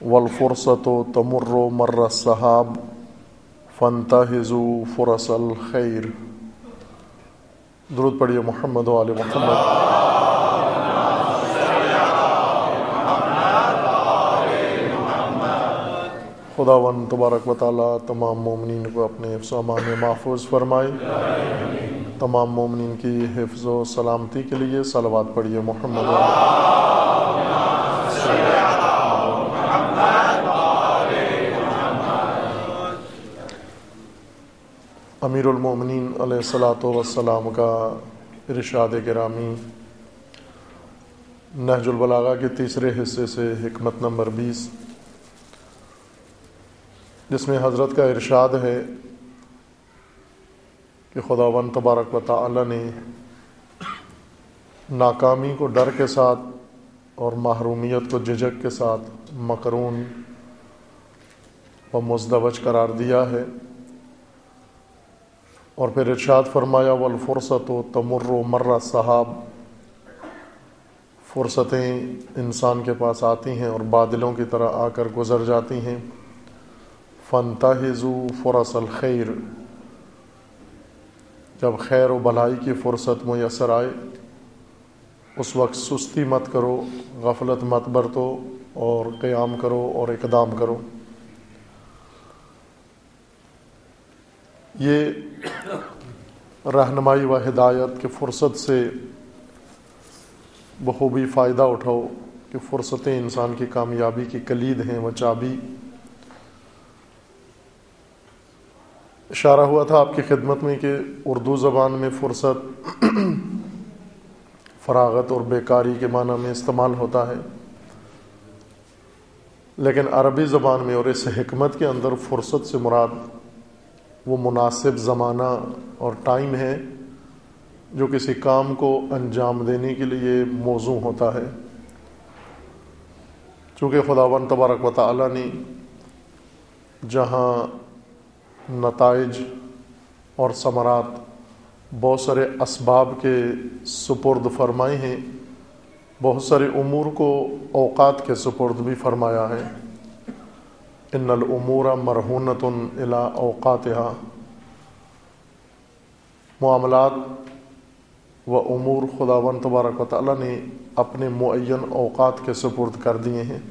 वलफुरसत तमुर्र मर्र सहाब फ़नतहज़ु फ़ुरस खैर दुरुद पढ़िए मोहम्मद वाल मोहम्मद खुदावन तबारक वाली तमाम मोमिन को अपने सामान महफूज फरमाए तमाम मोमिन की हिफ्ज़ सलामती के लिए सलवात पढ़िए मोहम्मद अमीरमिन सलाम का इरशाद गिरामी नहजुलबलागा के तीसरे हिस्से से हमत नंबर बीस, जिसमें हज़रत का इरशाद है कि खुदावन तबारक व ने नाकामी को डर के साथ और महरूमियत को झिझक के साथ मकरून व मुजदवज करार दिया है। और फिर इरशाद फरमाया वलफुरसत व तमुर्र मर्रा साहब। फ़ुरसतें इंसान के पास आती हैं और बादलों की तरह आकर गुज़र जाती हैं। फ़नतहज़ु फ़ुरसल खैर। जब खैर व भलाई की फ़ुर्सत मैसर आए, उस वक्त सुस्ती मत करो, गफलत मत बरतो और क़याम करो और इकदाम करो। ये रहनमाई व हिदायत की फ़ुर्सत से बखूबी फ़ायदा उठाओ कि फ़ुर्सतें इंसान की कामयाबी की कलीद हैं, व चाबी। इशारा हुआ था आपकी खिदमत में कि उर्दू ज़बान में फ़ुर्सत फरागत और बेकारी के माना में इस्तेमाल होता है। लेकिन अरबी ज़बान में और इस हमत के अंदर फ़ुर्सत से मुराद वो मुनासिब ज़माना और टाइम है जो किसी काम को अंजाम देने के लिए मौजू होता है। चूँकि खुदावन तबारक व ने जहाँ नतज और समरात बहुत सारे इसबाब के सुपुर्द फरमाए हैं, बहुत सारे उमूर को अवकात के सुपुर्द भी फरमाया है। इन्नमूर मरहूनतन अला अवकात मामलात व अमूर खुदावन तबारक वाली ने अपने मुन अवकात के सपुर्द कर दिए हैं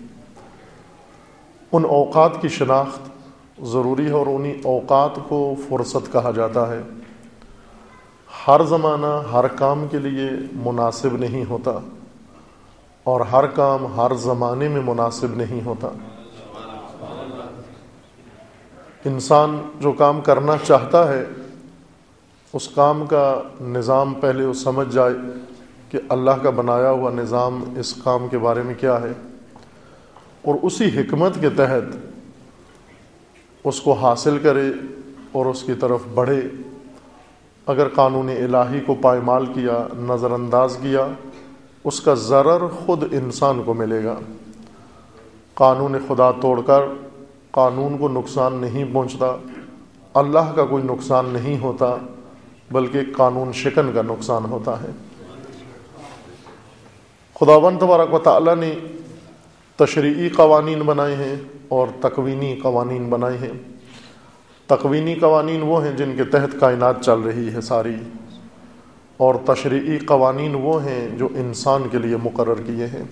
उन अवकात की शनाख्त ज़रूरी है और उन्हीं अवकात को फ़ुर्सत कहा जाता है हर ज़माना हर काम के लिए मुनासिब नहीं होता और हर काम हर ज़माने में मुनासिब नहीं होता इंसान जो काम करना चाहता है, उस काम का निज़ाम पहले वो समझ जाए कि अल्लाह का बनाया हुआ निज़ाम इस काम के बारे में क्या है। और उसी हमत के तहत उसको हासिल करे और उसकी तरफ़ बढ़े। अगर कानून इलाही को पायमाल किया, नज़रअंदाज किया, उसका ज़रर ख़ुद इंसान को मिलेगा। कानून खुदा तोड़कर कानून को नुकसान नहीं पहुँचता, अल्लाह का कोई नुकसान नहीं होता, बल्कि कानून शिकन का नुकसान होता है। खुदावन तबारक व ताली ने तशरी कवानीन बनाए हैं और तकवीनी कवानीन बनाए हैं। तकवीनी कवानीन वो हैं जिनके तहत कायनात चल रही है सारी, और तशरी कवानीन वो हैं जो इंसान के लिए मुकर किए हैं।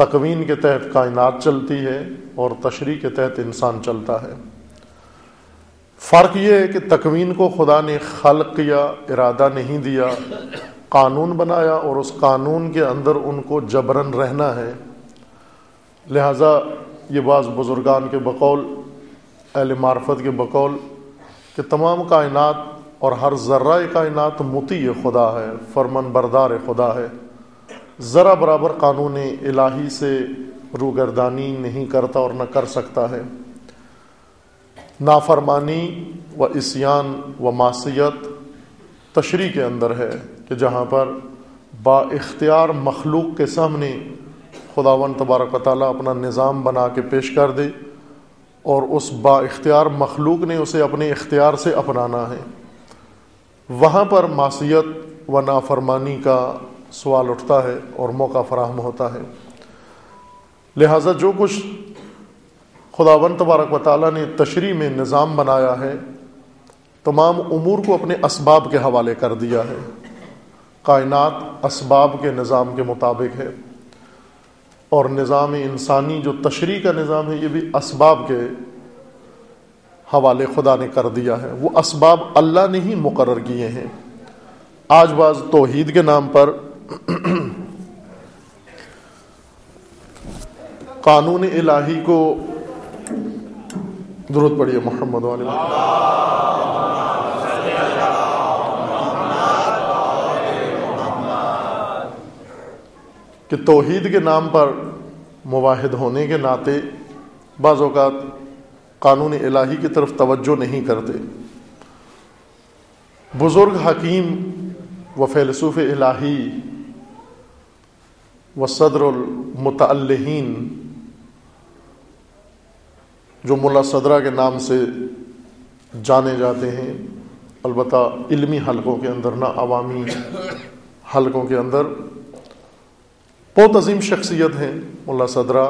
तकवीन के तहत कायनात चलती है और तशरी के तहत इंसान चलता है। फ़र्क यह है कि तकवीन को खुदा ने खल किया इरादा नहीं दिया, कानून बनाया और उस कानून के अंदर उनको जबरन रहना है। लिहाजा ये बाज़ बुज़ुर्गान के बकौल, अहल मार्फत के बकौल कि तमाम कायनात और हर ज़र्रा कायनात मुती खुदा है फरमन बरदार खुदा है। ज़रा बराबर कानून इलाही से रूगरदानी नहीं करता और न कर सकता है। नाफरमानी व इसियान व मासीत तशरी के अंदर है कि जहाँ पर बाख्तियार मखलूक के सामने खुदावन तबारक ताली अपना निज़ाम बना के पेश कर दे और उस बाख्तियार मखलूक ने उसे अपने इख्तियार से अपनाना है। वहाँ पर मासीत व नाफरमानी का सवाल उठता है और मौका फराहम होता है। लिहाजा जो कुछ खुदावन तबारक वाली ने तशरी में निज़ाम बनाया है, तमाम उमूर को अपने इसबाब के हवाले कर दिया है। कायनात इसबाब के निज़ाम के मुताबिक है। और निज़ाम इंसानी जो तशरी का निज़ाम है, ये भी इसबाब के हवाले खुदा ने कर दिया है। वो इसबाब अल्लाह ने ही मुकर किए हैं। आज बाज तोहीद के नाम पर कानून इलाही को ज़रूरत पड़ी है मोहम्मद वाले कि तोहीद के नाम पर मुवाहिद होने के नाते बाज़ात कानून इलाही की तरफ़ तवज्जो नहीं करते। बुज़ुर्ग हकीम व फ़लसूफ़ इलाही व सदरमतलहीन जो मुला सदरा के नाम से जाने जाते हैं। अलबत् इल्मी हलकों के अंदर ना अवामी हलकों के अंदर बहुत अजीम शख्सियत हैं मुला सदरा।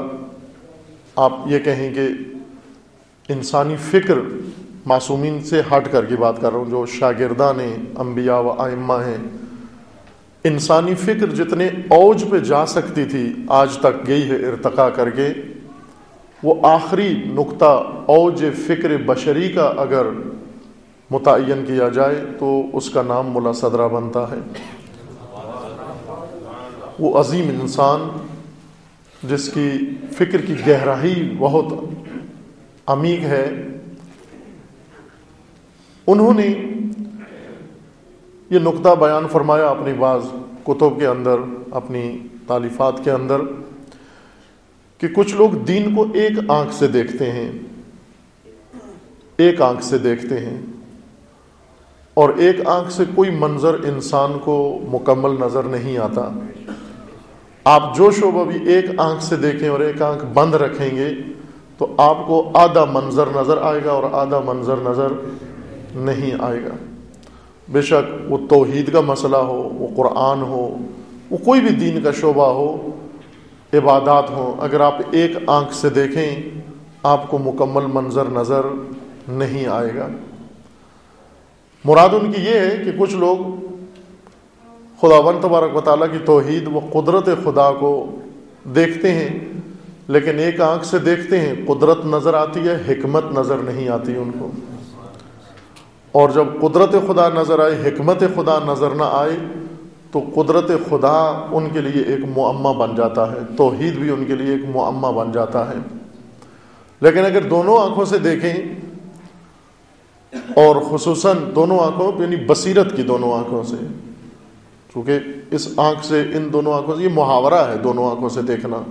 आप ये कहें कि इंसानी फ़िक्र मासूमिन से हट कर की बात कर रहा हूँ, जो शागिर्दा ने अम्बिया व आइम्मा हैं इंसानी फ़िक्र जितने औज पे जा सकती थी, आज तक गई है इरतका करके, वो आखिरी नुक्ता औज फ़िक्र बशरी का अगर मुतन किया जाए तो उसका नाम मुला सदरा बनता है। वो अजीम इंसान, जिसकी फ़िक्र की गहराई बहुत अमीक है, उन्होंने ये नुक्ता बयान फरमाया अपनी बाज़ कुतुब के अंदर, अपनी तालीफ़ात के अंदर, कि कुछ लोग दीन को एक आँख से देखते हैं, एक आँख से देखते हैं, और एक आँख से कोई मंजर इंसान को मुकम्मल नज़र नहीं आता। आप जो शोब भी एक आँख से देखें और एक आँख बंद रखेंगे तो आपको आधा मंजर नज़र आएगा और आधा मंजर नज़र नहीं आएगा। बेशक वो तोहीद का मसला हो, वो कुरान हो, वो कोई भी दीन का शोबा हो, इबादत हो, अगर आप एक आँख से देखें, आपको मुकम्मल मंजर नज़र नहीं आएगा। मुराद उनकी ये है कि कुछ लोग खुदावन तबारक वाली की तोहीद व कुदरत खुदा को देखते हैं, लेकिन एक आँख से देखते हैं, कुदरत नज़र आती है, हिकमत नज़र नहीं आती उनको। और जब कुदरत खुदा नज़र आए हमत खुदा नज़र ना आए तो कुदरत खुदा उनके लिए एक मुअम्मा बन जाता है। तोहीद भी उनके लिए एक मुअम्मा बन जाता है। लेकिन अगर दोनों आँखों से देखें, और खसूस दोनों आँखों, यानी बसीरत की दोनों आँखों से, क्योंकि इस आँख से, इन दोनों आँखों से, ये मुहावरा है दोनों आँखों से देखना।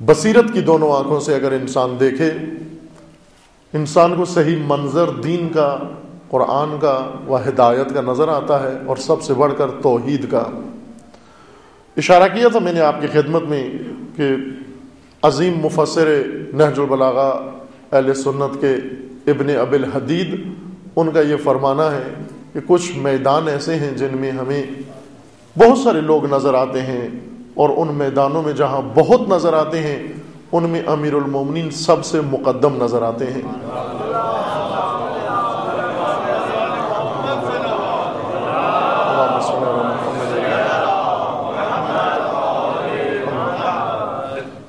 बसीरत की दोनों आँखों से अगर इंसान देखे इंसान को सही मंजर, दीन का, कुरान का व हिदायत का नज़र आता है और सबसे बढ़कर तोहीद का। इशारा किया था मैंने आपकी खिदमत में कि अजीम मुफसर नहजुलबलागा अल सुन्नत के इबन अबिल हदीद, उनका ये फरमाना है कि कुछ मैदान ऐसे हैं जिनमें हमें बहुत सारे लोग नज़र आते हैं और उन मैदानों में जहाँ बहुत नज़र आते हैं उनमें अमीरमिन सबसे मुकदम नज़र आते हैं।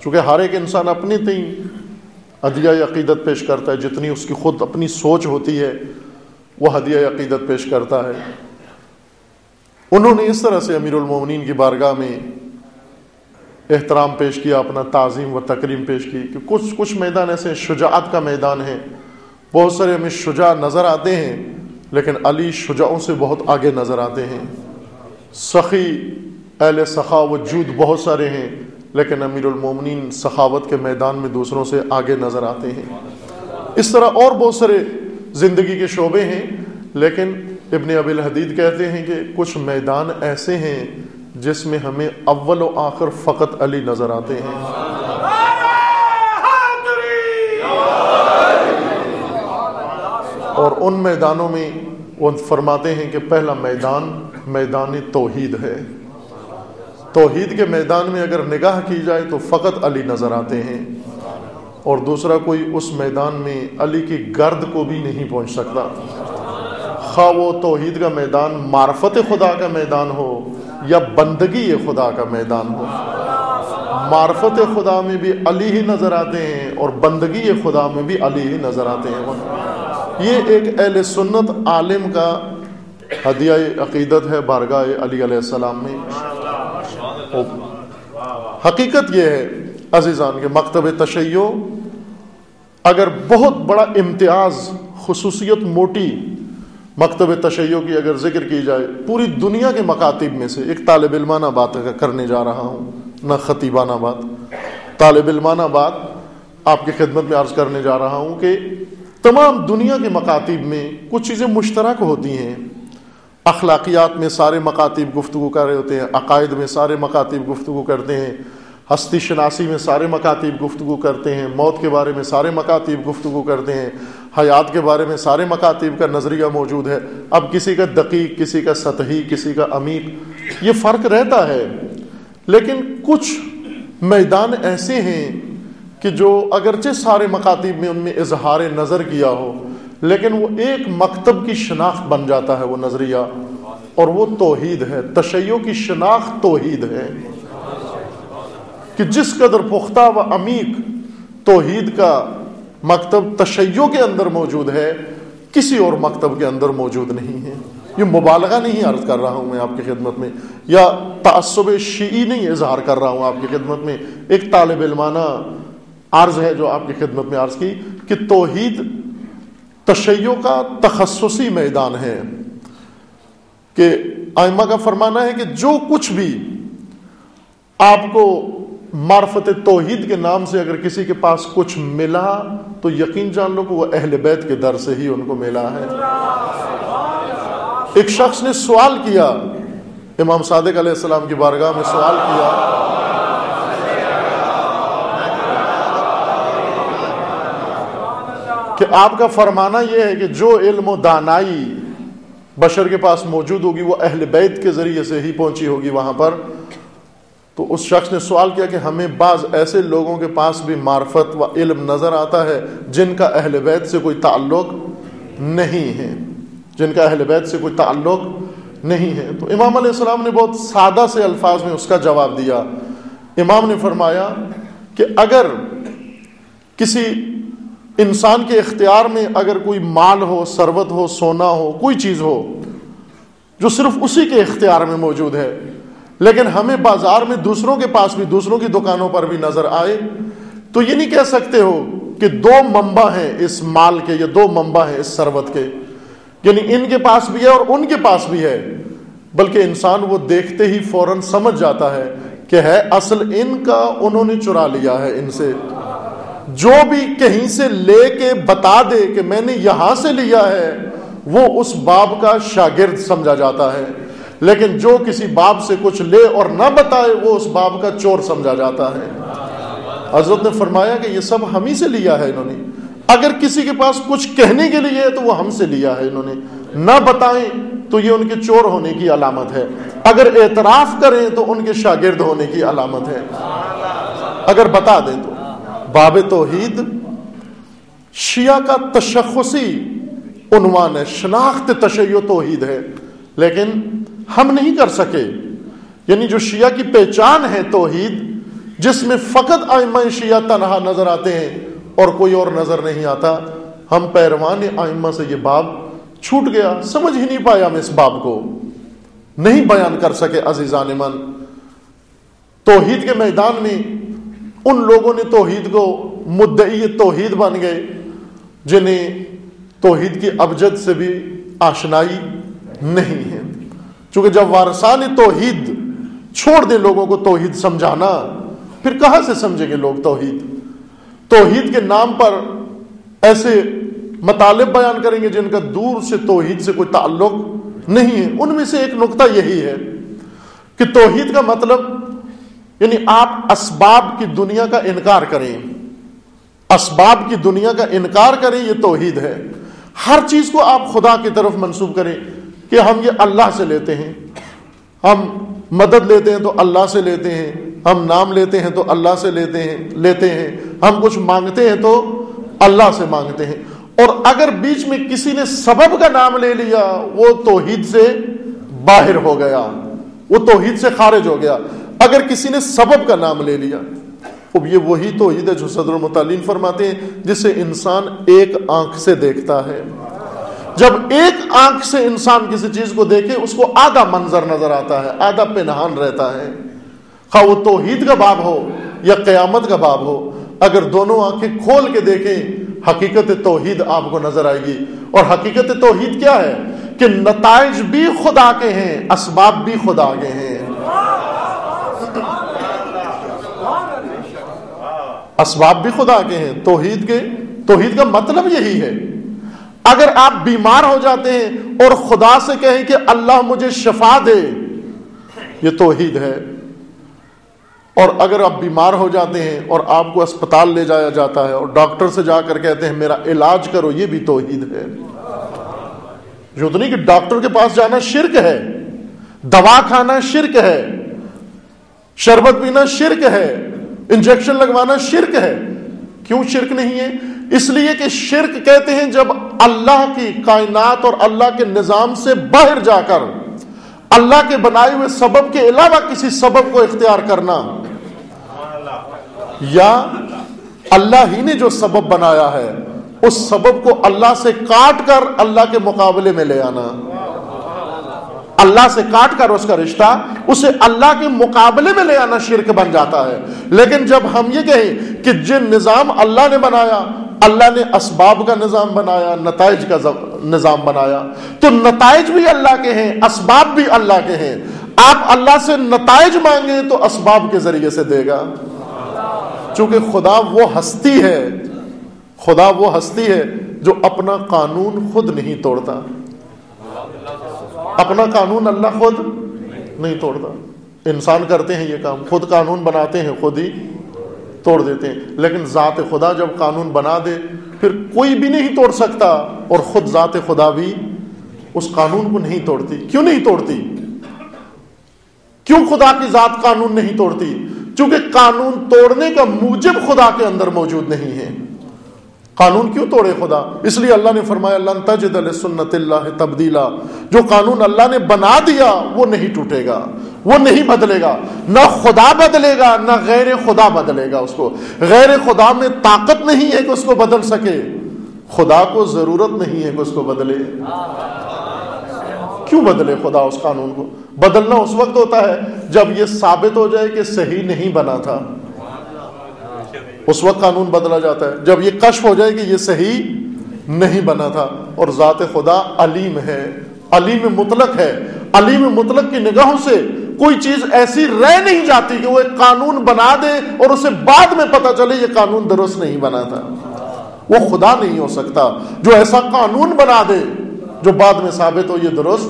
चूँकि हर एक इंसान अपनी तीन हदिया अकीदत पेश करता है, जितनी उसकी खुद अपनी सोच होती है, वह हदिया अकीदत पेश करता है। उन्होंने इस तरह से अमीरमिन की बारगाह में एहतराम पेश किया, अपना ताज़ीम व तकरीम पेश की, कि कुछ कुछ मैदान ऐसे शुजात का मैदान है। बहुत सारे हमें शुजा नज़र आते हैं, लेकिन अली शुजाओं से बहुत आगे नज़र आते हैं। सखी, अहल सखा वजूद बहुत सारे हैं, लेकिन अमीरमिन सखावत के मैदान में दूसरों से आगे नज़र आते हैं। इस तरह और बहुत सारे ज़िंदगी के शोबे हैं, लेकिन इबन अबिल हदीद कहते हैं कि कुछ मैदान ऐसे हैं जिसमें हमें अव्वल आखिर फ़कत अली नज़र आते हैं। और उन मैदानों में वो फरमाते हैं कि पहला मैदान मैदान तोहीद है। तोहीद के मैदान में अगर निगाह की जाए तो फ़कत अली नज़र आते हैं। और दूसरा कोई उस मैदान में अली की गर्द को भी नहीं पहुँच सकता। खा वो तोहीद का मैदान, मार्फत खुदा का मैदान हो या बंदगी खुदा का मैदान हो। मार्फत खुदा में भी अली ही नज़र आते हैं और बंदगी खुदा में भी अली ही नज़र आते हैं। ये एक अहल सुन्नत आलिम का हदिया अकीदत है बारगाह अली सलाम में। हकीकत यह है अजीज़ान के मकतब तशैयो, अगर बहुत बड़ा इम्तियाज़, खसूसियत मोटी मकतब तशैयो की अगर ज़िक्र की जाए, पूरी दुनिया के मकातिब में से एक तालब इलमाना बात करने जा रहा हूँ, न ख़तीबाना बात। तालब इलमाना बात आपकी खिदमत में अर्ज़ करने जा रहा हूँ कि तमाम दुनिया के मकातिब में कुछ चीज़ें मुश्तरक होती हैं। अखलाकियात में सारे मकातिब गुफ्तु कर रहे होते हैं, अकायद में सारे मकातिब गुफ्तु करते हैं हस्ती शनासी में सारे मकातिब गुफ्तु करते हैं, मौत के बारे में सारे मकातिब गुफ्तु करते हैं। हयात के बारे में सारे मकातिब का नज़रिया मौजूद है। अब किसी का दकीक, किसी का सतही, किसी का अमीक ये फ़र्क रहता है। लेकिन कुछ मैदान ऐसे हैं कि जो अगरचे सारे मकातिब में उनमें इजहार नज़र किया हो, लेकिन वो एक मकतब की शनाख्त बन जाता है वो नज़रिया, और वो तोहीद है। तशैयों की शनाख्त तोहीद है कि जिस कदर पुख्ता व अमीक तोहीद का मकतब तशैयों के अंदर मौजूद है, किसी और मकतब के अंदर मौजूद नहीं है। ये मुबालगा नहीं अर्ज़ कर रहा हूँ मैं आपकी खिदमत में, या तसब शी नहीं इजहार कर रहा हूँ आपकी खिदमत में। एक तालब इलमाना अर्ज़ है जो आपकी खिदमत में अर्ज़ की कि तोहीद तशैयों का तखससी मैदान है। कि आयमा का फरमाना है कि जो कुछ भी आपको मार्फत तोहीद के नाम से अगर किसी के पास कुछ मिला तो यकीन जान लो कि वह अहल बैत के दर से ही उनको मिला है। एक शख्स ने सवाल किया, इमाम सादिक सलाम की बारगाह में सवाल किया, कि आपका फरमाना यह है कि जो इल्म दानाई बशर के पास मौजूद होगी, वो अहल बैत के ज़रिए से ही पहुँची होगी वहाँ पर। तो उस शख्स ने सवाल किया कि हमें बाज ऐसे लोगों के पास भी मार्फत व इल्म नज़र आता है जिनका अहल बैत से कोई ताल्लुक नहीं है। जिनका अहल बैत से कोई ताल्लुक नहीं है। तो इमाम सलाम ने बहुत सादा से अल्फाज में उसका जवाब दिया। इमाम ने फरमाया कि अगर किसी इंसान के इख्तियार में अगर कोई माल हो सरवत हो, सोना हो, कोई चीज़ हो, जो सिर्फ़ उसी के इख्तियार में मौजूद है लेकिन हमें बाज़ार में दूसरों के पास भी, दूसरों की दुकानों पर भी नज़र आए तो ये नहीं कह सकते हो कि दो मंबा हैं इस माल के, या दो मंबा हैं इस सरवत के। यानी इनके पास भी है और उनके पास भी है, बल्कि इंसान वो देखते ही फ़ौरन समझ जाता है कि है, असल इनका उन्होंने चुरा लिया है इनसे। जो भी कहीं से लेके बता दे कि मैंने यहाँ से लिया है, वो उस बाब का शागिर्द समझा जाता है। लेकिन जो किसी बाप से कुछ ले और ना बताए, वो उस बाप का चोर समझा जाता है। हज़रत ने फरमाया कि ये सब हम ही से लिया है इन्होंने। अगर किसी के पास कुछ कहने के लिए है तो वो हमसे लिया है इन्होंने। ना बताएँ तो ये उनके चोर होने की अलामत है। अगर एतराफ करें तो उनके शागिर्द होने की अलामत है। अगर बता दें तो। बाब तोहीद, शिया का तशखसी उनवान है। शनाख्त तशैय तोहीद है। लेकिन हम नहीं कर सके। यानी जो शिया की पहचान है तोहीद, जिसमें फ़कत आयमा शिया तनहा नज़र आते हैं और कोई और नज़र नहीं आता, हम पैरवान आइम्मा से ये बाब छूट गया। समझ ही नहीं पाया हम इस बाब को। नहीं बयान कर सके अजीजान मन तोहीद के मैदान में उन लोगों ने तोहीद को मुद्दई तोहीद बन गए, जिन्हें तोहीद की अबजद से भी आशनाई नहीं है। क्योंकि जब वारसान तोहीद छोड़ दे लोगों को तोहीद समझाना, फिर कहाँ से समझेंगे लोग तोहीद? तोहीद के नाम पर ऐसे मतालब बयान करेंगे जिनका दूर से तोहीद से कोई ताल्लुक नहीं है। उनमें से एक नुकता यही है कि तोहीद का मतलब यानी आप असबाब की दुनिया का इनकार करें। असबाब की दुनिया का इनकार करें, ये तोहीद है। हर चीज़ को आप खुदा की तरफ़ मंसूब करें। कि हम ये अल्लाह से लेते हैं। हम मदद लेते हैं तो अल्लाह से लेते हैं। हम नाम लेते हैं तो अल्लाह से लेते हैं लेते हैं। हम कुछ मांगते हैं तो अल्लाह से मांगते हैं। और अगर बीच में किसी ने सबब का नाम ले लिया, वो तोहीद से बाहर हो गया। वो तोहीद से खारिज हो गया। अगर किसी ने सबब का नाम ले लिया, अब ये वही तोहीद है जो सदर मुतालिन फरमाते हैं, जिसे इंसान एक आँख से देखता है। जब एक आँख से इंसान किसी चीज़ को देखे, उसको आधा मंजर नज़र आता है, आधा पिनहान रहता है। खा वो तोहीद का बाब हो या कयामत का बाब हो, अगर दोनों आँखें खोल के देखें, हकीकत तोहीद आपको नज़र आएगी। और हकीकत तोहीद क्या है? कि नतज भी खुदा के हैं, असबाब भी खुदा के हैं। असबाब भी खुदा के हैं। तोहीद के, तोहीद का मतलब यही है अगर आप बीमार हो जाते हैं और खुदा से कहें कि अल्लाह मुझे शफा दे, ये तोहीद है। और अगर आप बीमार हो जाते हैं और आपको अस्पताल ले जाया जाता है और डॉक्टर से जाकर कहते हैं, मेरा इलाज करो, ये भी तोहीद है। जो तो नहीं कि डॉक्टर के पास जाना शिरक है, दवा खाना शिरक है, शरबत पीना शिरक है, इंजेक्शन लगवाना शिरक है। क्यों शिरक नहीं है? इसलिए कि शिरक कहते हैं जब अल्लाह की कायनात और अल्लाह के निज़ाम से बाहर जाकर, अल्लाह के बनाए हुए सबब के अलावा किसी सबब को इख्तियार करना, या अल्लाह ही ने जो सबब बनाया है, उस सबब को अल्लाह से काट कर अल्लाह के मुकाबले में ले आना। अल्लाह से काट कर उसका रिश्ता, उसे अल्लाह के मुकाबले में ले आना शिरक बन जाता है। लेकिन जब हम ये कहें कि जिन निज़ाम अल्लाह ने बनाया अल्लाह ने असबाब का निज़ाम बनाया नतज का निज़ाम बनाया। तो नतज भी अल्लाह के हैं, असबाब भी अल्लाह के हैं। आप अल्लाह से नतज मांगे तो असबाब के ज़रिए से देगा। चूँकि खुदा वो हस्ती है, खुदा वो हस्ती है जो अपना कानून खुद नहीं तोड़ता। अपना कानून अल्लाह खुद नहीं तोड़ता। इंसान करते हैं ये काम, खुद कानून बनाते हैं खुद ही। तोड़ देते हैं। लेकिन ज़ात खुदा जब कानून बना दे, फिर कोई भी नहीं तोड़ सकता। और खुद ज़ात खुदा भी उस कानून को नहीं तोड़ती। क्यों नहीं तोड़ती? क्यों खुदा की ज़ात कानून नहीं तोड़ती? क्योंकि कानून तोड़ने का मूजब खुदा के अंदर मौजूद नहीं है। कानून क्यों तोड़े खुदा? इसलिए अल्लाह ने फरमाया सुन्नत तब्दीला। जो कानून अल्लाह ने बना दिया, वो नहीं टूटेगा। वो नहीं बदलेगा। ना खुदा बदलेगा, ना गैर खुदा बदलेगा उसको। गैर खुदा में ताकत नहीं है कि उसको बदल सके। खुदा को ज़रूरत नहीं है कि उसको बदले। क्यों बदले खुदा उस कानून को? बदलना उस वक्त होता है जब ये साबित हो जाए कि सही नहीं बना था। उस वक्त कानून बदला जाता है। जब ये कश हो जाए कि ये सही नहीं बना था। और ज़ात खुदा अलीम है। अलीम मुतलक है। अलीम मुतलक की निगाहों से कोई चीज़ ऐसी रह नहीं जाती कि वो एक कानून बना दे और उसे बाद में पता चले ये कानून दुरुस्त नहीं बना था। वो खुदा नहीं हो सकता। जो ऐसा कानून बना दे, जो बाद में साबित हो, ये दुरुस्त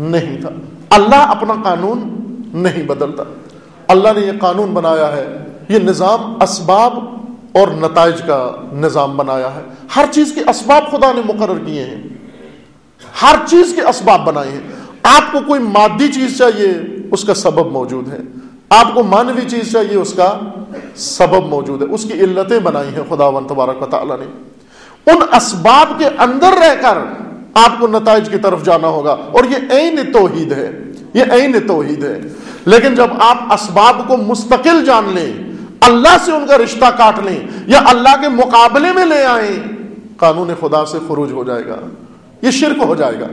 नहीं था। अल्लाह अपना कानून नहीं बदलता। अल्लाह ने यह कानून बनाया है। ये निज़ाम इसबाब और नतज का निज़ाम बनाया है। हर चीज़ के इसबाब खुदा ने मुकर किए हैं। हर चीज़ के इसबाब बनाए हैं। आपको कोई मादी चीज़ चाहिए उसका सबब मौजूद है। आपको मानवी चीज़ चाहिए, उसका सबब मौजूद है। उसकी इल्लतें बनाई हैं खुदा वन तबारक वाली ने। उन इसबाब के अंदर रहकर आपको नतज की तरफ़ जाना होगा। और ये ऐन तोहीद है। ये ऐन तोहीद है। लेकिन जब आप इसबाब को मुस्तकिल जान लें, अल्लाह से उनका रिश्ता काट लें, या अल्लाह के मुकाबले में ले आए, कानून खुदा से खरूज हो जाएगा। ये शिरक हो जाएगा।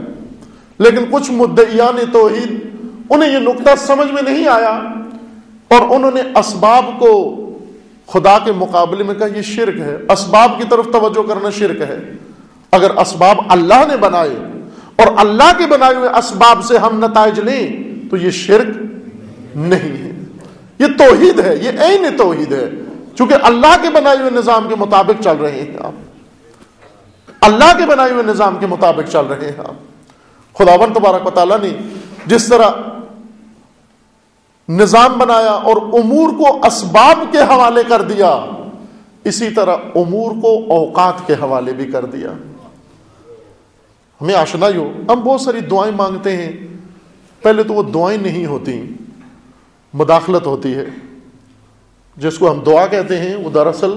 लेकिन कुछ मुद्दिया ने तोहीद उन्हें यह नुकता समझ में नहीं आया। और उन्होंने असबाब को खुदा के मुकाबले में कहा यह शिरक है। असबाब की तरफ़ तवज्जो करना शिरक है। अगर असबाब अल्लाह ने बनाए और अल्लाह के बनाए हुए असबाब से हम नतज लें तो यह शिरक नहीं है। ये तोहीद है। ये ऐन तोहीद है। चूँकि अल्लाह के बनाए हुए निज़ाम के मुताबिक चल रहे हैं आप। अल्लाह के बनाए हुए निज़ाम के मुताबिक चल रहे हैं आप। खुदावन तबारक ने जिस तरह निज़ाम बनाया और उमूर को असबाब के हवाले कर दिया। इसी तरह उमूर को औकात के हवाले भी कर दिया। हमें आशनाई हो, हम बहुत सारी दुआएँ मांगते हैं। पहले तो वो दुआएँ नहीं होती, मुदाखलत होती है। जिसको हम दुआ कहते हैं, वो दरअसल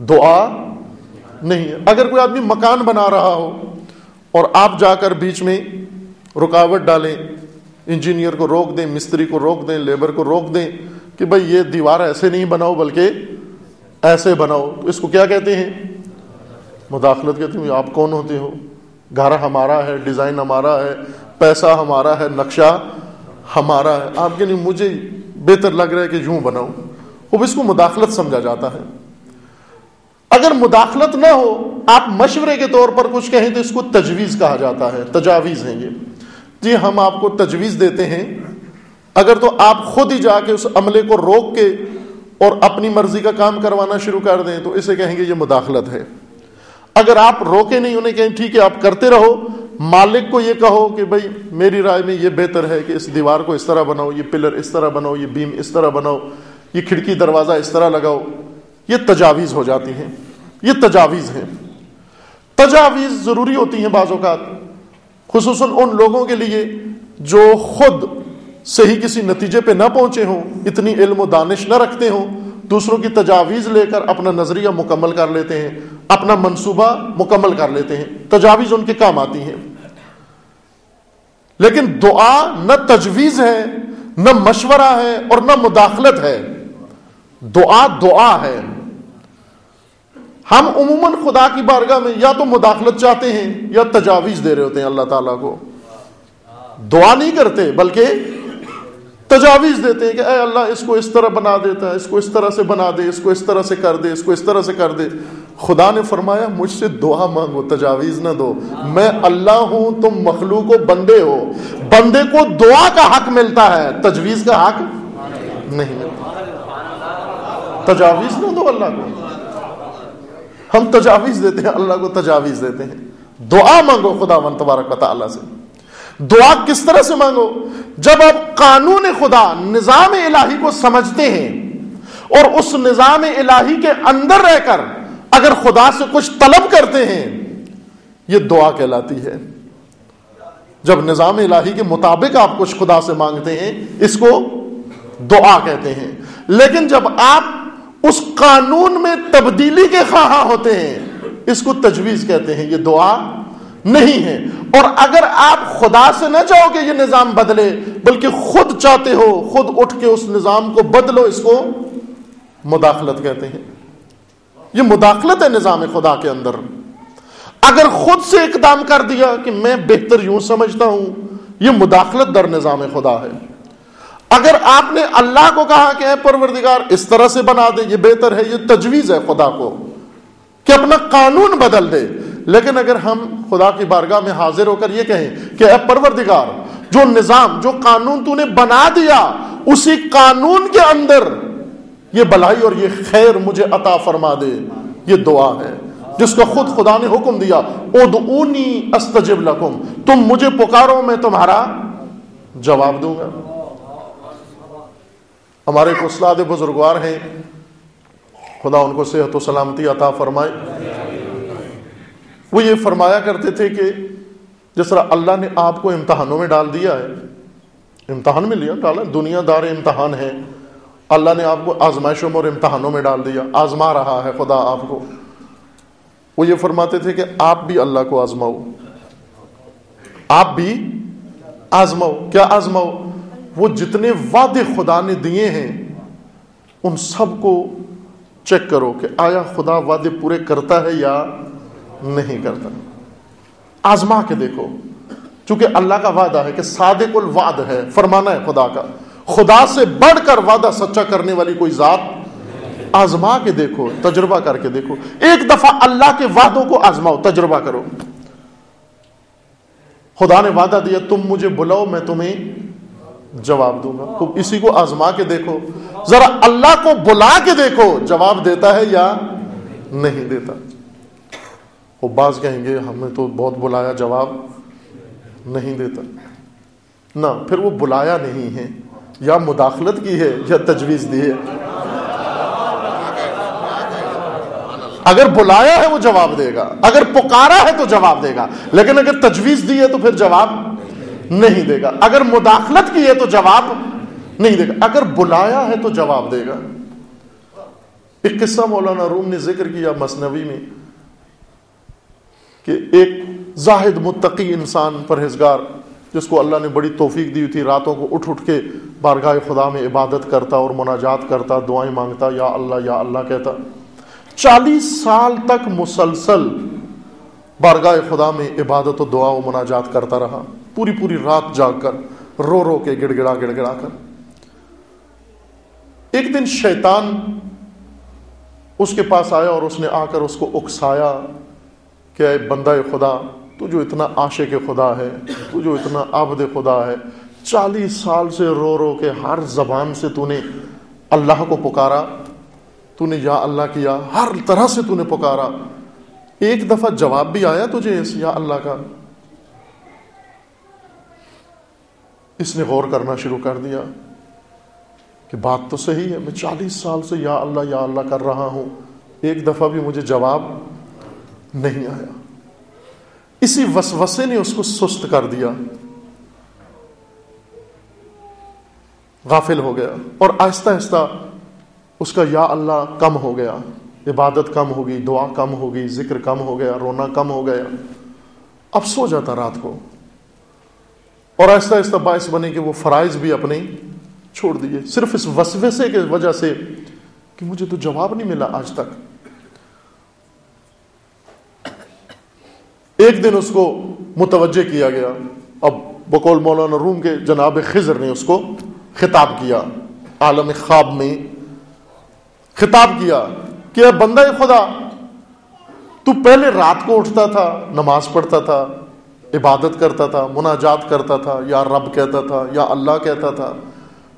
दुआ नहीं है। अगर कोई आदमी मकान बना रहा हो और आप जाकर बीच में रुकावट डालें इंजीनियर को रोक दें, मिस्त्री को रोक दें, लेबर को रोक दें कि भाई ये दीवार ऐसे नहीं बनाओ, बल्कि ऐसे बनाओ। तो इसको क्या कहते हैं? मुदाखलत कहते हैं, आप कौन होते हो? घर हमारा है, डिज़ाइन हमारा है, पैसा हमारा है, नक्शा हमारा है। आपके लिए मुझे बेहतर लग रहा है कि यूँ बनाऊँ। वो इसको मुदाखलत समझा जाता है। अगर मुदाखलत ना हो, आप मशवरे के तौर पर कुछ कहें तो इसको तजवीज़ कहा जाता है, तजावीज़ है ये। जी, हम आपको तजवीज़ देते हैं। अगर तो आप खुद ही जाके उस अमले को रोक के और अपनी मर्ज़ी का काम करवाना शुरू कर दें तो इसे कहेंगे ये मुदाखलत है। अगर आप रोके नहीं, उन्हें कहें, ठीक है, आप करते रहो। मालिक को ये कहो कि, भाई, मेरी राय में ये बेहतर है कि इस दीवार को इस तरह बनाओ, ये पिलर इस तरह बनाओ, ये बीम इस तरह बनाओ, ये खिड़की दरवाज़ा इस तरह लगाओ। ये तजावीज़ हो जाती हैं। ये तजावीज़ हैं। तजावीज़ ज़रूरी होती हैं बाज़ात खसूस उन लोगों के लिए जो खुद सही किसी नतीजे पे ना पहुँचे हों, इतनी इल्म दानिश न रखते हों, दूसरों की तजावीज़ लेकर अपना नज़रिया मुकम्मल कर लेते हैं, अपना मंसूबा मुकम्मल कर लेते हैं। तजावीज़ उनके काम आती हैं। लेकिन दुआ न तजवीज़ है, न मशवरा है और न मुदाखलत है। दुआ दुआ है। हम उमूमन खुदा की बारगाह में या तो मुदाखलत चाहते हैं या तजावीज़ दे रहे होते हैं अल्लाह ताला को। दुआ नहीं करते, बल्कि तजावीज देते हैं कि अः अल्लाह, इसको इस तरह बना देता है इसको इस तरह से बना दे, इसको इस तरह से कर दे, इसको इस तरह से कर दे। खुदा ने फरमाया, मुझसे दुआ मांगो, तजावीज ना दो। मैं अल्लाह हूँ, तुम मखलूक बंदे हो। बंदे को दुआ का हक मिलता है, तजवीज का हक नहीं मिलता। तजावीज ना दो अल्लाह को। हम तजावीज देते हैं, अल्लाह को तजावीज देते हैं। दुआ मांगो खुदा मन तबारक से। दुआ किस तरह से मांगो? जब आप कानून खुदा, निज़ाम इलाही को समझते हैं और उस निज़ाम इलाही के अंदर रहकर अगर खुदा से कुछ तलब करते हैं यह दुआ कहलाती है। जब निज़ाम इलाही के मुताबिक आप कुछ खुदा से मांगते हैं, इसको दुआ कहते हैं। लेकिन जब आप उस कानून में तब्दीली के खाहा होते हैं। इसको तजवीज कहते हैं, ये दुआ नहीं है। और अगर आप खुदा से न चाहोगे ये निज़ाम बदले, बल्कि खुद चाहते हो, खुद उठ के उस निज़ाम को बदलो, इसको मुदाखलत कहते हैं। ये मुदाखलत है निज़ाम खुदा के अंदर। अगर खुद से इकदाम कर दिया कि मैं बेहतर यूँ समझता हूँ, ये मुदाखलत दर निज़ाम खुदा है। अगर आपने अल्लाह को कहा कि परवरदिगार, इस तरह से बना दे, ये बेहतर है, ये तजवीज है खुदा को, कि अपना कानून बदल दे। लेकिन अगर हम खुदा की बारगाह में हाजिर होकर ये कहें कि अब परवरदिगार, जो निज़ाम, जो कानून तूने बना दिया, उसी कानून के अंदर ये भलाई और ये खैर मुझे अता फरमा दे। ये दुआ है, जिसको खुद खुदा ने हुक्म दिया, उदऊनी अस्तजिब लकुम, तुम मुझे पुकारो, मैं तुम्हारा जवाब दूँगा। हमारे उस्ताद बुजुर्गवार हैं। खुदा उनको सेहत सलामती अता फरमाए। वो ये फरमाया करते थे कि जिस तरह अल्लाह ने आपको इम्तहानों में डाल दिया है, इम्तहान में लिया डाला, दुनियादार इम्तहान है। अल्लाह ने आपको आजमाइशों में और इम्तहानों में डाल दिया, आजमा रहा है खुदा आपको। वो ये फरमाते थे कि आप भी अल्लाह को आजमाओ। आप भी आजमाओ। क्या आजमाओ? वो जितने वादे खुदा ने दिए हैं, उन सबको चेक करो कि आया खुदा वादे पूरे करता है या नहीं करता। आजमा के देखो, क्योंकि अल्लाह का वादा है कि सादिकुल वाद है, फरमाना है खुदा का। खुदा से बढ़कर वादा सच्चा करने वाली कोई जात आजमा के देखो, तजुर्बा करके देखो। एक दफ़ा अल्लाह के वादों को आजमाओ, तजुर्बा करो। खुदा ने वादा दिया, तुम मुझे बुलाओ, मैं तुम्हें जवाब दूँगा। तो इसी को आजमा के देखो। जरा अल्लाह को बुला के देखो, जवाब देता है या नहीं देता। वो बाज कहेंगे हमें तो बहुत बुलाया, जवाब नहीं देता। ना, फिर वो बुलाया नहीं है, या मुदाखलत की है, या तजवीज़ दी है। अगर बुलाया है, वो जवाब देगा। अगर पुकारा है तो जवाब देगा। लेकिन अगर तजवीज़ दी है तो फिर जवाब नहीं देगा। अगर मुदाखलत की है तो जवाब नहीं देगा। अगर बुलाया है तो जवाब देगा। एक किस्सा मौलाना रूम ने ज़िक्र किया मसनवी में कि एक जाहिद मुत्तकी इंसान परहेजगार, जिसको अल्लाह ने बड़ी तोफीक दी थी, रातों को उठ उठ के बारगाह खुदा में इबादत करता और मुनाजात करता, दुआएँ माँगता, या अल्लाह या अल्लाह कहता, चालीस साल तक मुसलसल बारगाह खुदा में इबादत और दुआ और मुनाजात करता रहा। पूरी पूरी रात जागकर, रो रो के गिड़गिड़ा गिड़गिड़ा कर। एक दिन शैतान उसके पास आया और उसने आकर उसको उकसाया कि बंदा खुदा, तू जो इतना आशे के खुदा है, तू जो इतना आबद खुदा है, चालीस साल से रो रो के हर जबान से तूने अल्लाह को पुकारा। तूने या अल्लाह किया हर तरह से तूने पुकारा। एक दफ़ा जवाब भी आया तुझे इस या अल्लाह का? इसने गौर करना शुरू कर दिया कि बात तो सही है, मैं चालीस साल से या अल्लाह या अल्लाह कर रहा हूँ। एक दफ़ा भी मुझे जवाब नहीं आया। इसी वसवसे ने उसको सुस्त कर दिया। गाफिल हो गया और आहिस्ता आहिस्ता उसका या अल्लाह कम हो गया। इबादत कम होगी दुआ कम होगी ज़िक्र कम हो गया, रोना कम हो गया। अब सो जाता रात को। और ऐसा ऐसा बायस बने कि वो फ़राइज भी अपने छोड़ दिए। सिर्फ़ इस वसवसे के वजह से कि मुझे तो जवाब नहीं मिला आज तक। एक दिन उसको मुतवजह किया गया। अब बकौल मौलाना रूम के जनाब खिजर ने उसको खिताब किया, आलम ख्वाब में खिताब किया। कि बंदा खुदा। तू पहले रात को उठता था, नमाज़ पढ़ता था, इबादत करता था, मुनाजात करता था, या रब कहता था, या अल्लाह कहता था।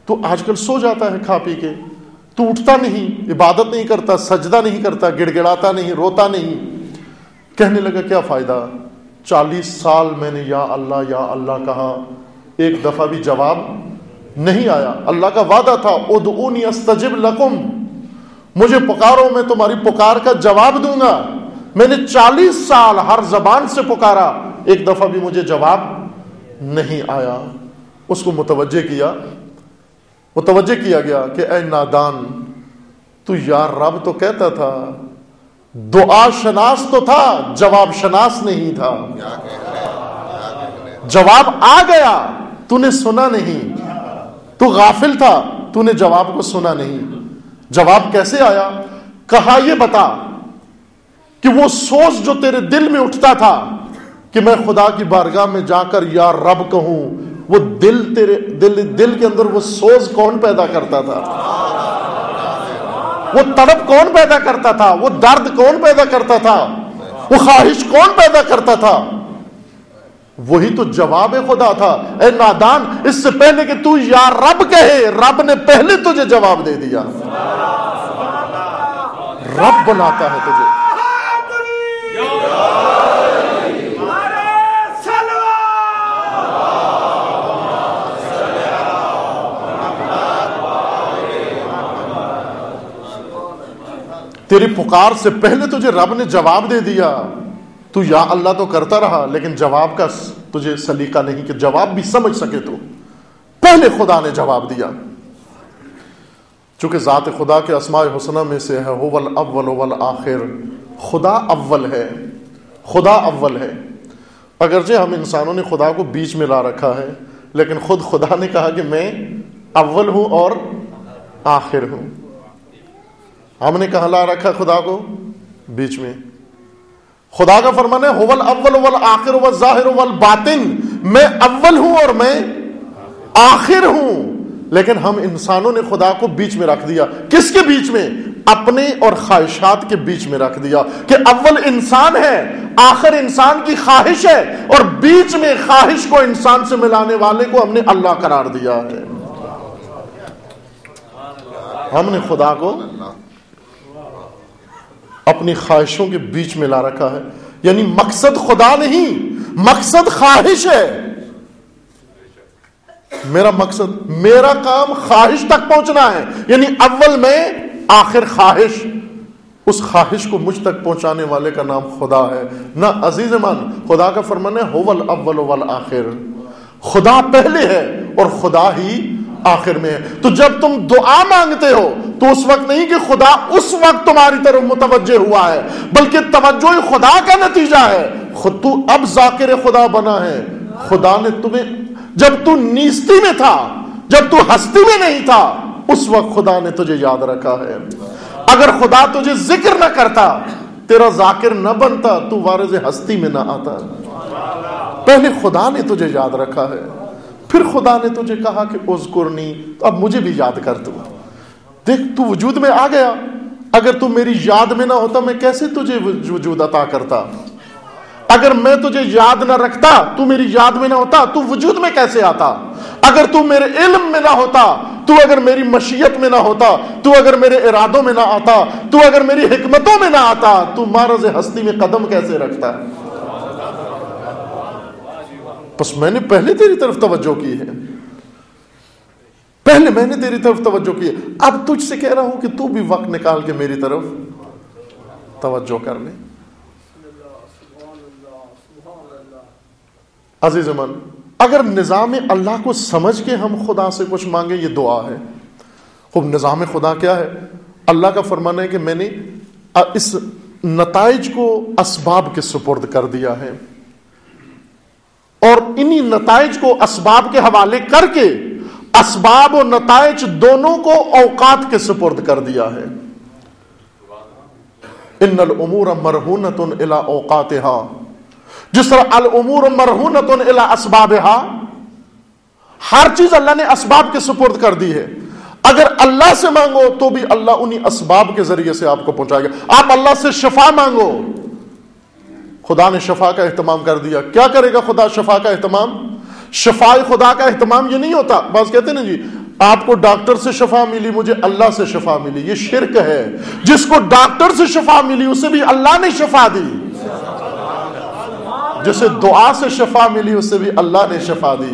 तो आजकल सो जाता है खा पी के। तू उठता नहीं, इबादत नहीं करता, सजदा नहीं करता, गिड़गिड़ाता नहीं, रोता नहीं। कहने लगा, क्या फ़ायदा? चालीस साल मैंने या अल्लाह या अल्लाह कहा। एक दफ़ा भी जवाब नहीं आया। अल्लाह का वादा था उदूनी अस्तजिब लकुम। मुझे पुकारो, मैं तुम्हारी पुकार का जवाब दूँगा। मैंने चालीस साल हर जबान से पुकारा, एक दफ़ा भी मुझे जवाब नहीं आया। उसको मुतवजह किया। मुतवजह किया गया कि ए नादान, तू यार रब तो कहता था, दुआ शनास तो था, जवाब शनास नहीं था। जवाब आ गया, तूने सुना नहीं। तू गाफिल था, तूने जवाब को सुना नहीं। जवाब कैसे आया? कहा यह बता कि वो सोच जो तेरे दिल में उठता था कि मैं खुदा की बारगाह में जाकर या रब कहूँ, वो दिल तेरे, दिल दिल के अंदर वो सोच कौन पैदा करता था? वो तड़प कौन पैदा करता था? वो दर्द कौन पैदा करता था? वो ख्वाहिश कौन पैदा करता था? वही तो जवाब खुदा था। ए नादान, इससे पहले कि तू या रब कहे, रब ने पहले तुझे जवाब दे दिया। रब बनाता है तुझे। तेरी पुकार से पहले तुझे रब ने जवाब दे दिया। तू या अल्लाह तो करता रहा, लेकिन जवाब का तुझे सलीका नहीं कि जवाब भी समझ सके तो। पहले खुदा ने जवाब दिया। चूँकि ज़ात खुदा के असमाय हुसना में से है, होवल अव्वल वल आखिर। खुदा अव्वल है। खुदा अव्वल है। अगरचे हम इंसानों ने खुदा को बीच में ला रखा है, लेकिन खुद खुदा ने कहा कि मैं अव्वल हूँ और आखिर हूँ। हमने कहा ला रखा खुदा को? बीच में। खुदा का फरमान है, होवल अव्वल वल आखिर वल ज़ाहिर वल बातिन। मैं अव्वल हूँ और मैं आखिर हूँ। लेकिन हम इंसानों ने खुदा को बीच में रख दिया। किसके बीच में? अपने और ख्वाहिशात के बीच में रख दिया कि अव्वल इंसान है, आखिर इंसान की ख्वाहिश है और बीच में ख्वाहिश को इंसान से मिलाने वाले को हमने अल्लाह करार दिया है। हमने खुदा को अपनी ख्वाहिशों के बीच में ला रखा है। यानी मकसद खुदा नहीं, मकसद ख्वाहिश है। मेरा मकसद, मेरा काम ख्वाहिश तक पहुँचना है। यानी अव्वल में आखिर ख्वाहिश। उस ख्वाहिश को मुझ तक पहुँचाने वाले का नाम खुदा है। ना अज़ीज़ मान खुदा का फरमान है, होवल अव्वल वल आखिर। खुदा पहले है और खुदा ही आखिर में। तो जब तुम दुआ मांगते हो तो उस वक्त नहीं कि खुदा उस वक्त तुम्हारी तरफ़ मुतवजह हुआ है, बल्कि तवज्जो खुदा का नतीजा है। खुद तू अब जाकिर खुदा बना है। खुदा ने तुम्हें, जब तू नीस्ती में था, जब तू हस्ती में नहीं था, उस वक्त खुदा ने तुझे याद रखा है। अगर खुदा तुझे ज़िक्र ना करता, तेरा जाकिर न बनता, तू वारज हस्ती में ना आता। पहले खुदा ने तुझे याद रखा है। फिर खुदा ने तुझे कहा कि उजकुरनी तो अब मुझे भी याद कर तू। देख, तू वजूद में आ गया। अगर तू मेरी याद में ना होता, मैं कैसे तुझे वजूद अता करता? अगर मैं तुझे याद ना रखता, तू मेरी याद में ना होता, तू वजूद में कैसे आता? अगर तू मेरे इल्म में ना होता, तू अगर मेरी मशीयत में ना होता, तू अगर मेरे इरादों में ना आता, तू अगर मेरी हिकमतों में ना आता, तू मारज हस्ती में कदम कैसे रखता? बस मैंने पहले तेरी तरफ़ तवज्जो की है। पहले मैंने तेरी तरफ़ तवज्जो की है। अब तुझसे कह रहा हूँ कि तू भी वक्त निकाल के मेरी तरफ़ तवज्जो कर ले। अज़ीज़ मन अगर निज़ाम अल्लाह को समझ के हम खुदा से कुछ मांगे, ये दुआ है। खूब निज़ाम खुदा क्या है? अल्लाह का फरमान है कि मैंने इस नतज को इसबाब के सुपुर्द कर दिया है। और इन्हीं नतज को इसबाब के हवाले करके इसबाब और नतज दोनों को औकात के सुपुर्द कर दिया है। इन उमूर मरहूनत इला औकात जिस तरह अल उमूर मरहूनत इला इसबाब हर चीज़ अल्लाह ने इसबाब के सुपुर्द कर दी है। अगर अल्लाह से मांगो तो भी अल्लाह उन्हीं इसबाब के ज़रिए से आपको पहुंचाएगा। आप अल्लाह से शफा मांगो। खुदा ने शफा का अहतमाम कर दिया। क्या करेगा खुदा शफा का अहतमाम शफाए खुदा का अहतमाम ये नहीं होता। बस कहते ना जी, आपको डॉक्टर से शफा मिली, मुझे अल्लाह से शफा मिली। ये शिरक है। जिसको डॉक्टर से शफा मिली, उसे भी अल्लाह ने शफा दी। जिसे दुआ से शफा मिली उससे भी अल्लाह ने शफा दी।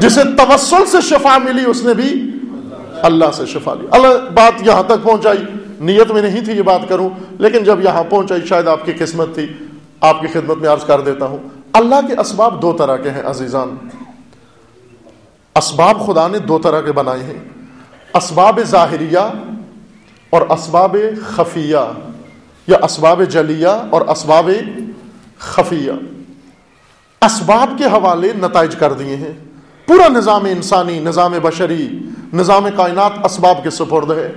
जिसे तवसल से शफा मिली, उसने भी अल्लाह से शफा ली अल्लाह बात यहाँ तक पहुंचाई। नीयत में नहीं थी ये बात करूँ, लेकिन जब यहाँ पहुंचाई शायद आपकी किस्मत थी, आपकी खिदमत में अर्ज़ कर देता हूँ। अल्लाह के इसबाब दो तरह के हैं, अजीजान। इसबाब खुदा ने दो तरह के बनाए हैं। इसबाब ज़ाहरिया और इसबाब खफिया, या इसबाब जलिया और इसबाब खफिया। इसबाब के हवाले नतज कर दिए हैं। पूरा निज़ाम इंसानी, निज़ाम बशरी, निज़ाम कायनात इसबाब के सुपुर्द है।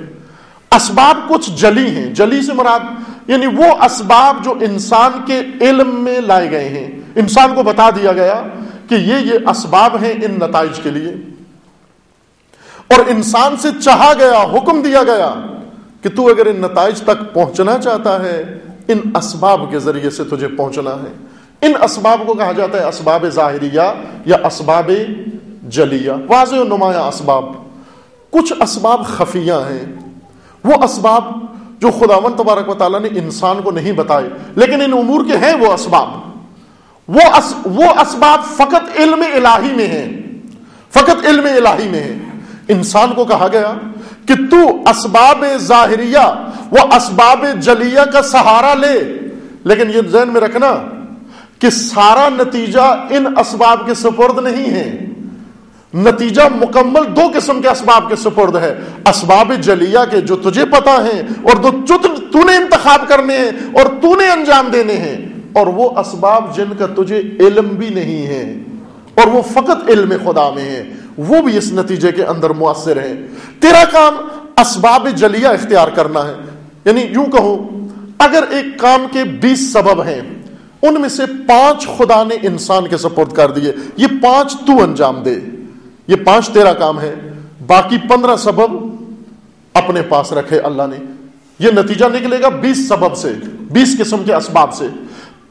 इसबाब कुछ जली हैं, जली से मुराद, यानी वो इसबाब जो इंसान के इल्म में लाए गए हैं। इंसान को बता दिया गया कि ये ये इसबाब हैं इन नतज के लिए। और इंसान से चाहा गया, हुक्म दिया गया कि तू अगर इन नतज तक पहुँचना चाहता है, इन इसबाब के ज़रिए से तुझे पहुँचना है। इन असबाब को कहा जाता है इसबाब ज़ाहरिया या इसबाब जलिया। वाज नुमाया इसबाब कुछ असबाब खफिया हैं वो इसबाब जो खुदावन तबारक वाली ने इंसान को नहीं बताए लेकिन इन उमूर के हैं वो इसबाब वो अस, वो इसबाब फ़कत इल्म इलाही में है। फ़कत इल्म इलाही में है। इंसान को कहा गया कि तू इसबाब ज़ाहरिया वो इसबाब जलिया का सहारा ले। लेकिन ये जहन में रखना कि सारा नतीजा इन इसबाब के सुपुर्द नहीं है। नतीजा मुकम्मल दो किस्म के इसबाब के सुपुर्द है। इसबाब जलिया के जो तुझे पता है और जो तूने इंतखाब करने हैं और तूने अंजाम देने हैं। और वो इसबाब जिनका तुझे इल्म भी नहीं है और वो फकत इल्म खुदा में है। वो भी इस नतीजे के अंदर मुआसर है। तेरा काम असबाब जलिया इख्तियार करना है। यानी यूँ कहो, अगर एक काम के बीस सबब हैं, उनमें से पाँच खुदा ने इंसान के सपोर्ट कर दिए। ये पाँच तू अंजाम दे। ये पाँच तेरा काम है, बाकी पंद्रह सबब अपने पास रखे अल्लाह ने। ये नतीजा निकलेगा बीस सबब से, बीस किस्म के असबाब से।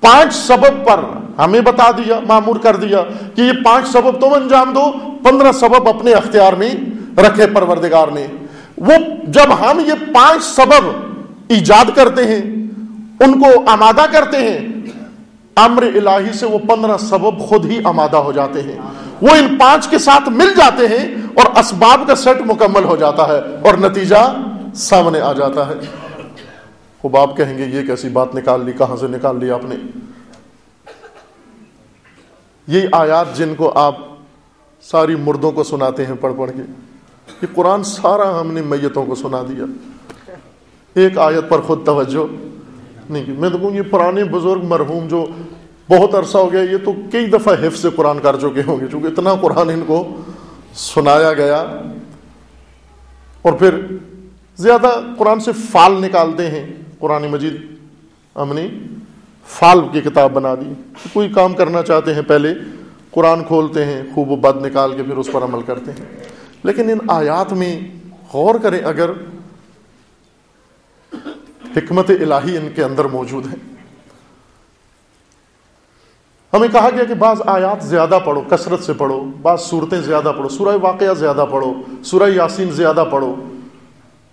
पाँच सबब पर हमें बता दिया, मामूर कर दिया कि ये पाँच सबब तुम अंजाम दो, पंद्रह सबब अपने अख्तियार में रखे परवरदिगार ने। वो जब हम ये पाँच सबब ईजाद करते हैं, उनको आमादा करते हैं, अम्र इलाही से वो पंद्रह सबब खुद ही आमादा हो जाते हैं। वो इन पाँच के साथ मिल जाते हैं और असबाब का सेट मुकम्मल हो जाता है और नतीजा सामने आ जाता है। खूब आप कहेंगे, ये कैसी बात निकाल ली, कहाँ से निकाल ली आपने? ये आयात जिनको आप सारी मुर्दों को सुनाते हैं पढ़ पढ़ के, ये कुरान सारा हमने मैयतों को सुना दिया। एक आयत पर खुद तवज्जो। नहीं, मैं तो कहूँ, ये पुराने बुज़ुर्ग मरहूम जो बहुत अरसा हो गया। ये तो कई दफ़ा हिफ से कुरान कर चुके होंगे क्योंकि इतना कुरान इनको सुनाया गया। और फिर ज़्यादा कुरान से फाल निकालते हैं कुरान मजीद हमने फाल की किताब बना दी। तो कोई काम करना चाहते हैं, पहले कुरान खोलते हैं, खूब बद निकाल के फिर उस पर अमल करते हैं। लेकिन इन आयात में गौर करें, अगर हिकमत इलाही इनके अंदर मौजूद है। हमें कहा गया कि बाज आयात ज़्यादा पढ़ो, कसरत से पढ़ो, बाज सूरतें ज़्यादा पढ़ो, सूरह वाकया ज़्यादा पढ़ो, सूरह यासीन ज़्यादा पढ़ो,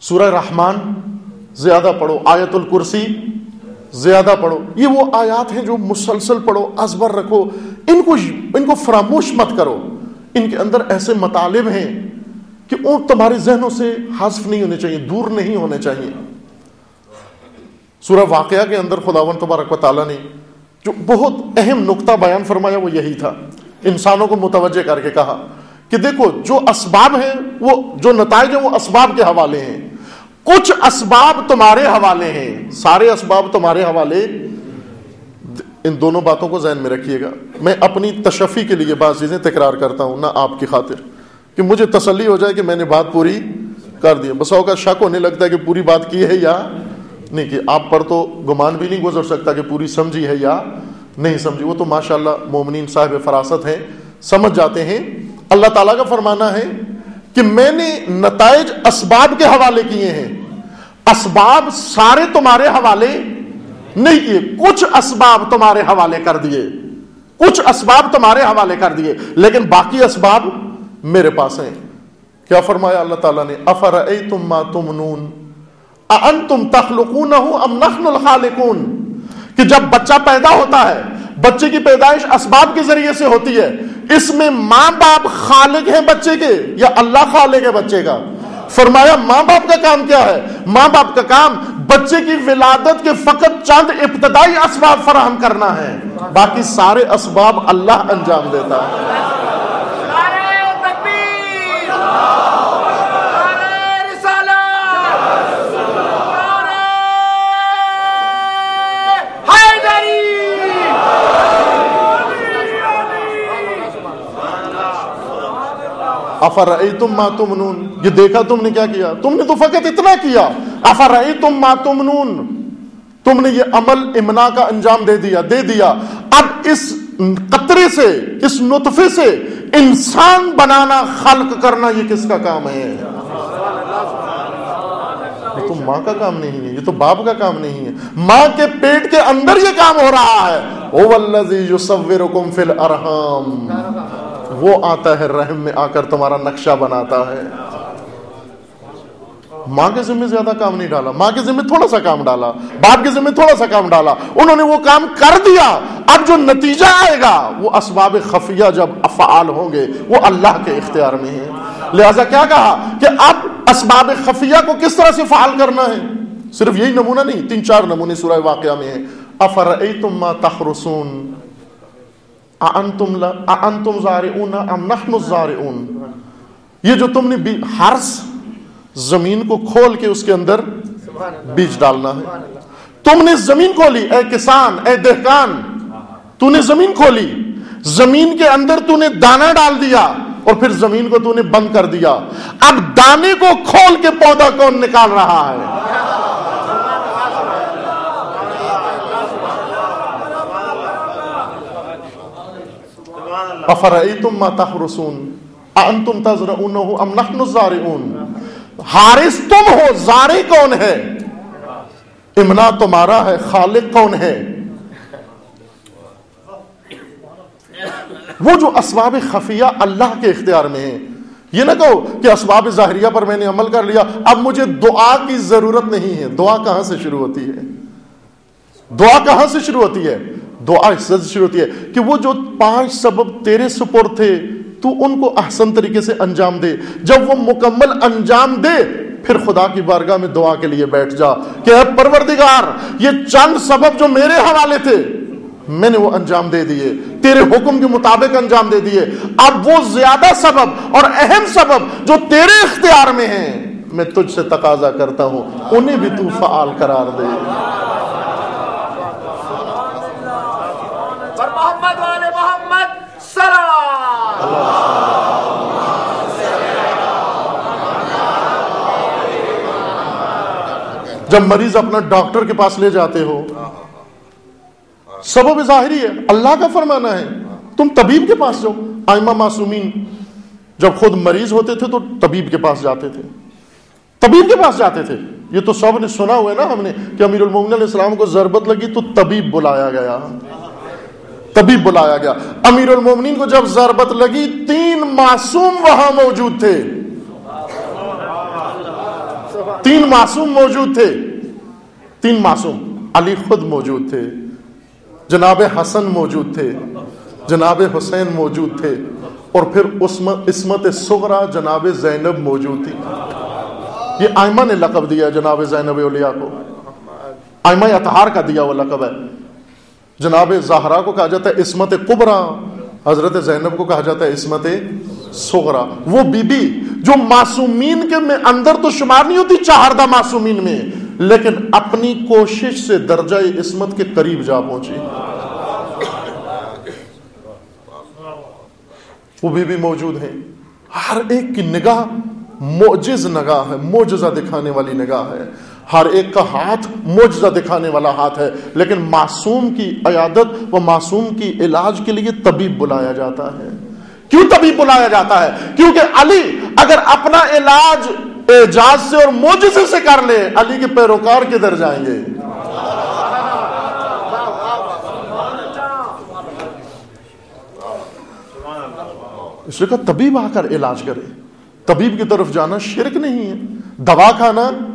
सूरह रहमान ज़्यादा पढ़ो, आयतुल कुर्सी ज़्यादा पढ़ो। ये वो आयात हैं जो मुसलसल पढ़ो, अजबर रखो, इनको इनको फरामोश मत करो। इनके अंदर ऐसे मतालिब हैं कि वो तुम्हारे जहनों से हसफ नहीं होने चाहिए, दूर नहीं होने चाहिए। सूरह वाकया के अंदर खुदावन तबारक वाली ने जो बहुत अहम नुकता बयान फरमाया वो यही था। इंसानों को मुतवजह करके कहा कि देखो, जो असबाब हैं, वो, जो नतज है, वो असबाब के हवाले हैं। कुछ असबाब तुम्हारे हवाले हैं। सारे असबाब तुम्हारे हवाले। इन दोनों बातों को जहन में रखिएगा। मैं अपनी तशफी के लिए बात चीज़ें तकरार करता हूँ, ना आपकी खातिर। कि मुझे तसली हो जाए कि मैंने बात पूरी कर दी बसाओ का शक होने लगता है कि पूरी बात की है या नहीं, कि आप पर तो गुमान भी नहीं गुजर सकता कि पूरी समझी है या नहीं समझी। वो तो माशाल्लाह मोमिन साहिब फरासत हैं, समझ जाते हैं। अल्लाह ताला का फरमाना है कि मैंने नतज असबाब के हवाले किए हैं। असबाब सारे तुम्हारे हवाले नहीं किए, कुछ असबाब तुम्हारे हवाले कर दिए। कुछ असबाब तुम्हारे हवाले कर दिए, लेकिन बाकी असबाब मेरे पास हैं। क्या फरमाया अल्लाह ताला ने? अफर तुम मा तुम नून अन तुम तखलकून अम नखनुल खालिकून? कि जब बच्चा पैदा होता है, बच्चे की पैदाइश असबाब के ज़रिए से होती है, इसमें माँ बाप खालिक है बच्चे के, या अल्लाह खालिक है बच्चे का? फरमाया माँ बाप का काम क्या है? माँ बाप का काम, बच्चे की विलादत के फकत चंद इब्तदाई असबाब फराहम करना है। बाकी सारे असबाब अल्लाह अंजाम देता है। अफर तुम मा तुम नून ये देखा तुमने क्या किया? तुमने तो फकत इतना किया। अफर तुम मा तुम नून तुमने ये अमल इमना का अंजाम दे दिया दे दिया। अब इस कतरे से, इस नुतफे से इंसान बनाना, खल्क करना, ये किसका काम है? ये तो माँ का काम नहीं है, ये तो बाप का काम नहीं है। माँ के पेट के अंदर ये काम हो रहा है। ओ वल्लजी युसव्विरुकुम फिल अरहम। वो आता है रहम में आकर तुम्हारा नक्शा बनाता है। माँ के जिम्मे ज़्यादा काम नहीं डाला, माँ के जिम्मे थोड़ा सा काम डाला, बाप के जिम्मे थोड़ा सा काम डाला, उन्होंने वो काम कर दिया। अब जो नतीजा आएगा, वो असबाब खफिया जब अफ़ाल होंगे, वो अल्लाह के इख्तियार में है। लिहाजा क्या कहा कि अब असबाब खफिया को किस तरह से फ़ाल करना है? सिर्फ़ यही नमूना नहीं, तीन चार नमूने सुरह वाक़ में है। अफर तुम तखरसून तुम तुम ज़ारिऊन अम ये जो तुमने हर्स ज़मीन को खोल के उसके अंदर बीज डालना है। तुमने ज़मीन खोली, ए किसान, ए दहकान, तूने ज़मीन खोली। ज़मीन के अंदर तूने दाना डाल दिया और फिर ज़मीन को तूने बंद कर दिया। अब दाने को खोल के पौधा कौन निकाल रहा है? अफरई तुम माताहरसून अन तुम तजरऊन अम नहनु हारिस तुम हो जारे कौन है इमना तुम्हारा है खालिक कौन है वो जो असबाब खफिया अल्लाह के इख्तियार में है ये ना कहो कि असबाब जाहरिया पर मैंने अमल कर लिया अब मुझे दुआ की ज़रूरत नहीं है दुआ कहाँ से शुरू होती है दुआ कहाँ से शुरू होती है दुआ शुरू होती है कि वो जो पाँच सबब तेरे सुपुर थे, तू उनको अहसन तरीके से अंजाम दे। जब वो मुकम्मल अंजाम दे, फिर खुदा की बारगाह में दुआ के लिए बैठ जा कि परवरदिगार, ये चंद सबब जो मेरे हवाले थे, मैंने वो अंजाम दे दिए। तेरे हुक्म के मुताबिक अंजाम दे दिए। अब वो ज़्यादा सबब और अहम सबब जो तेरे इख्तियार में है, मैं तुझसे तकाजा करता हूँ, उन्हें भी तू फाल करार दे मोहम्मद वाले मोहम्मद जब मरीज़ अपना डॉक्टर के पास ले जाते हो, सबब जाहिरी है, अल्लाह का फरमाना है, तुम तबीब के पास जाओ। आयमा मासूमीन, जब खुद मरीज़ होते थे तो तबीब के पास जाते थे। तबीब के पास जाते थे। ये तो सबने सुना हुआ है ना हमने, कि अमीर इस्लाम को जरबत लगी तो तबीब बुलाया गया। तबीब बुलाया गया। अमीर मोमिन को जब जरबत लगी, तीन मासूम वहाँ मौजूद थे। तीन मासूम मौजूद थे। तीन मासूम। अली खुद मौजूद थे। जनाब हसन मौजूद थे। जनाब हुसैन मौजूद थे। और फिर इसमत सुगरा जनाब जैनब मौजूद थी। ये आयमा ने लकब दिया जनाब जैनब उलिया को। आयमा अतहार का दिया हुआ लकब है। जनाब जहरा को कहा जाता है इसमत कुबरा, हज़रत जैनब को कहा जाता है इसमत सोगरा। वो बीबी जो मासूमीन के में अंदर तो शुमार नहीं होती, चाहरदा मासूमीन में, लेकिन अपनी कोशिश से दर्जा इसमत के करीब जा पहुँची। वो भी मौजूद है। हर एक की निगाह, मोजिज नगाह है मोजा दिखाने वाली निगाह है। हर एक का हाथ मोजा दिखाने वाला हाथ है, लेकिन मासूम की अयादत व मासूम की इलाज के लिए तबीब बुलाया जाता है। क्यों तबीब बुलाया जाता है? क्योंकि अली अगर अपना इलाज एजाज से और मोजे से कर ले, अली के पैरोकार किधर जाएँगे? इसलिए कहा, तबीब आकर इलाज करे। तबीब की तरफ़ जाना शिरक नहीं है। दवा खाना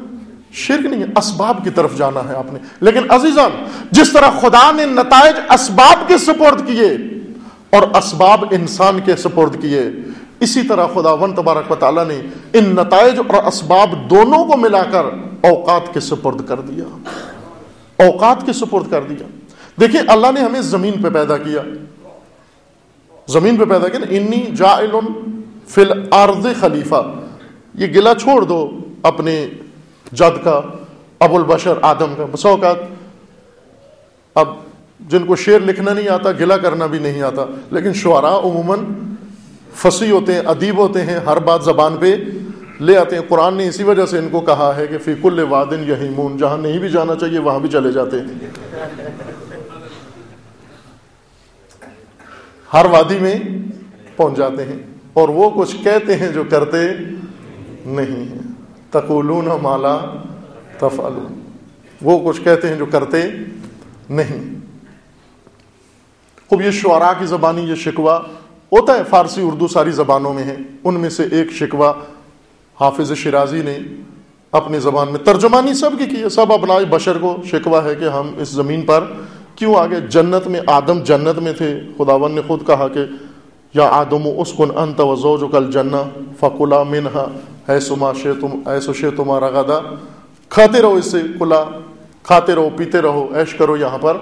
शिरक नहीं है, असबाब की तरफ़ जाना है आपने। लेकिन अजीजान, जिस तरह खुदा ने नतज असबाब के सपोर्ट किए और असबाब इंसान के सपोर्ट किए, इसी तरह खुदा वन तबारक वाली ने इन नतज और इसबाब दोनों को मिलाकर औकात के सुपुर्द कर दिया। औकात के सुपुर्द कर दिया। देखिए, अल्लाह ने हमें ज़मीन पे पैदा किया। ज़मीन पे पैदा किया इन्नी जाइल फिल अर्द खलीफा। ये गिला छोड़ दो अपने जद का, अबुल बशर, आदम का बसौकात अब जिनको शेर लिखना नहीं आता, गिला करना भी नहीं आता, लेकिन शुरा उमूमन फसी होते हैं, अदीब होते हैं, हर बात जबान पे ले आते हैं। कुरान ने इसी वजह से इनको कहा है कि फ़िकुल वादिन यहीमून, जहाँ नहीं भी जाना चाहिए, वहाँ भी चले जाते हैं। हर वादी में पहुँच जाते हैं, और वो कुछ कहते हैं जो करते नहीं है। तकुलून माला तफालून वो कुछ कहते हैं जो करते नहीं। खूब ये शुरा की जबानी, ये शिकवा होता है, फारसी, उर्दू सारी ज़बानों में है। उनमें से एक शिकवा हाफिज शिराजी ने अपनी ज़बान में तर्जमानी सब की है। सब अपना बशर को शिकवा है कि हम इस ज़मीन पर क्यों आगे जन्नत में, आदम जन्नत में थे। खुदावन ने खुद कहा कि या आदम उसकुन अंत वजो जो कल जन्ना, फ़कुला मिन है सुमा शे तुम ऐसो शे तुम्हारा गदा खाते रहो इससे, कुला, खाते रहो, पीते रहो, ऐश करो यहाँ पर।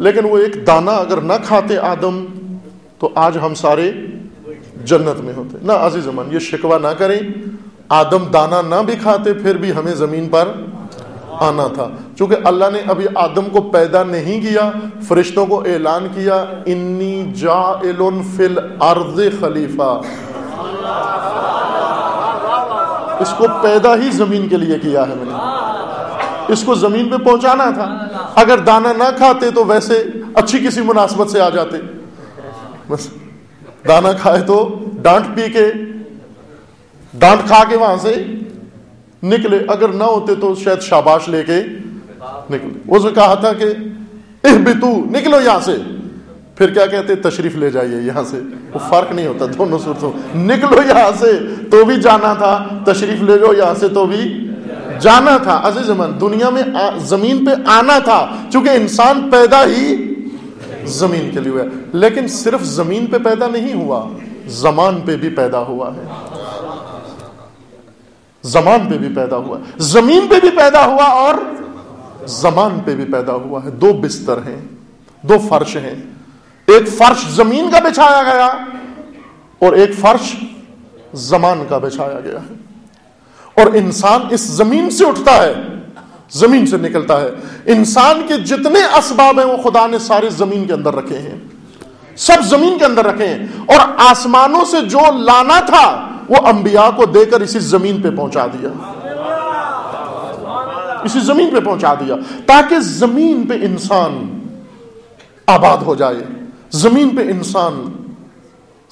लेकिन वो एक दाना अगर ना खाते आदम तो आज हम सारे जन्नत में होते। ना, अज़ीज़ जमान ये शिकवा ना करें। आदम दाना ना भी खाते, फिर भी हमें ज़मीन पर आना था। क्योंकि अल्लाह ने अभी आदम को पैदा नहीं किया, फरिश्तों को ऐलान किया, इन्नी जा फिल अर्ज़ खलीफा। इसको पैदा ही ज़मीन के लिए किया है मैंने। इसको ज़मीन पे पहुंचाना था। अगर दाना ना खाते तो वैसे अच्छी किसी मुनासबत से आ जाते। बस, दाना खाए तो डांट पी के डांट खा के वहाँ से निकले। अगर ना होते तो शायद शाबाश लेके निकले। उसने कहा था कि तू निकलो यहाँ से। फिर क्या कहते तशरीफ़ ले जाइए यहाँ से। वो फ़र्क नहीं होता दोनों सूरतों निकलो यहाँ से तो भी जाना था। तशरीफ़ ले लो यहाँ से तो भी जाना था। अज़ीज़ मन दुनिया में आ, ज़मीन पे आना था क्योंकि इंसान पैदा ही ज़मीन के लिए हुआ लेकिन सिर्फ़ ज़मीन पे पैदा नहीं हुआ जमान पे भी पैदा हुआ है। जमान पे भी पैदा हुआ। ज़मीन पे भी पैदा हुआ और जमान पे भी पैदा हुआ है। दो बिस्तर हैं, दो फर्श हैं। एक फर्श ज़मीन का बिछाया गया और एक फर्श जमान का बिछाया गया है। और इंसान इस ज़मीन से उठता है, ज़मीन से निकलता है। इंसान के जितने असबाब हैं, वो खुदा ने सारे ज़मीन के अंदर रखे हैं। सब ज़मीन के अंदर रखे हैं। और आसमानों से जो लाना था वो अंबिया को देकर इसी ज़मीन पे पहुँचा दिया। इसी ज़मीन पे पहुँचा दिया, ताकि ज़मीन पे इंसान आबाद हो जाए, ज़मीन पे इंसान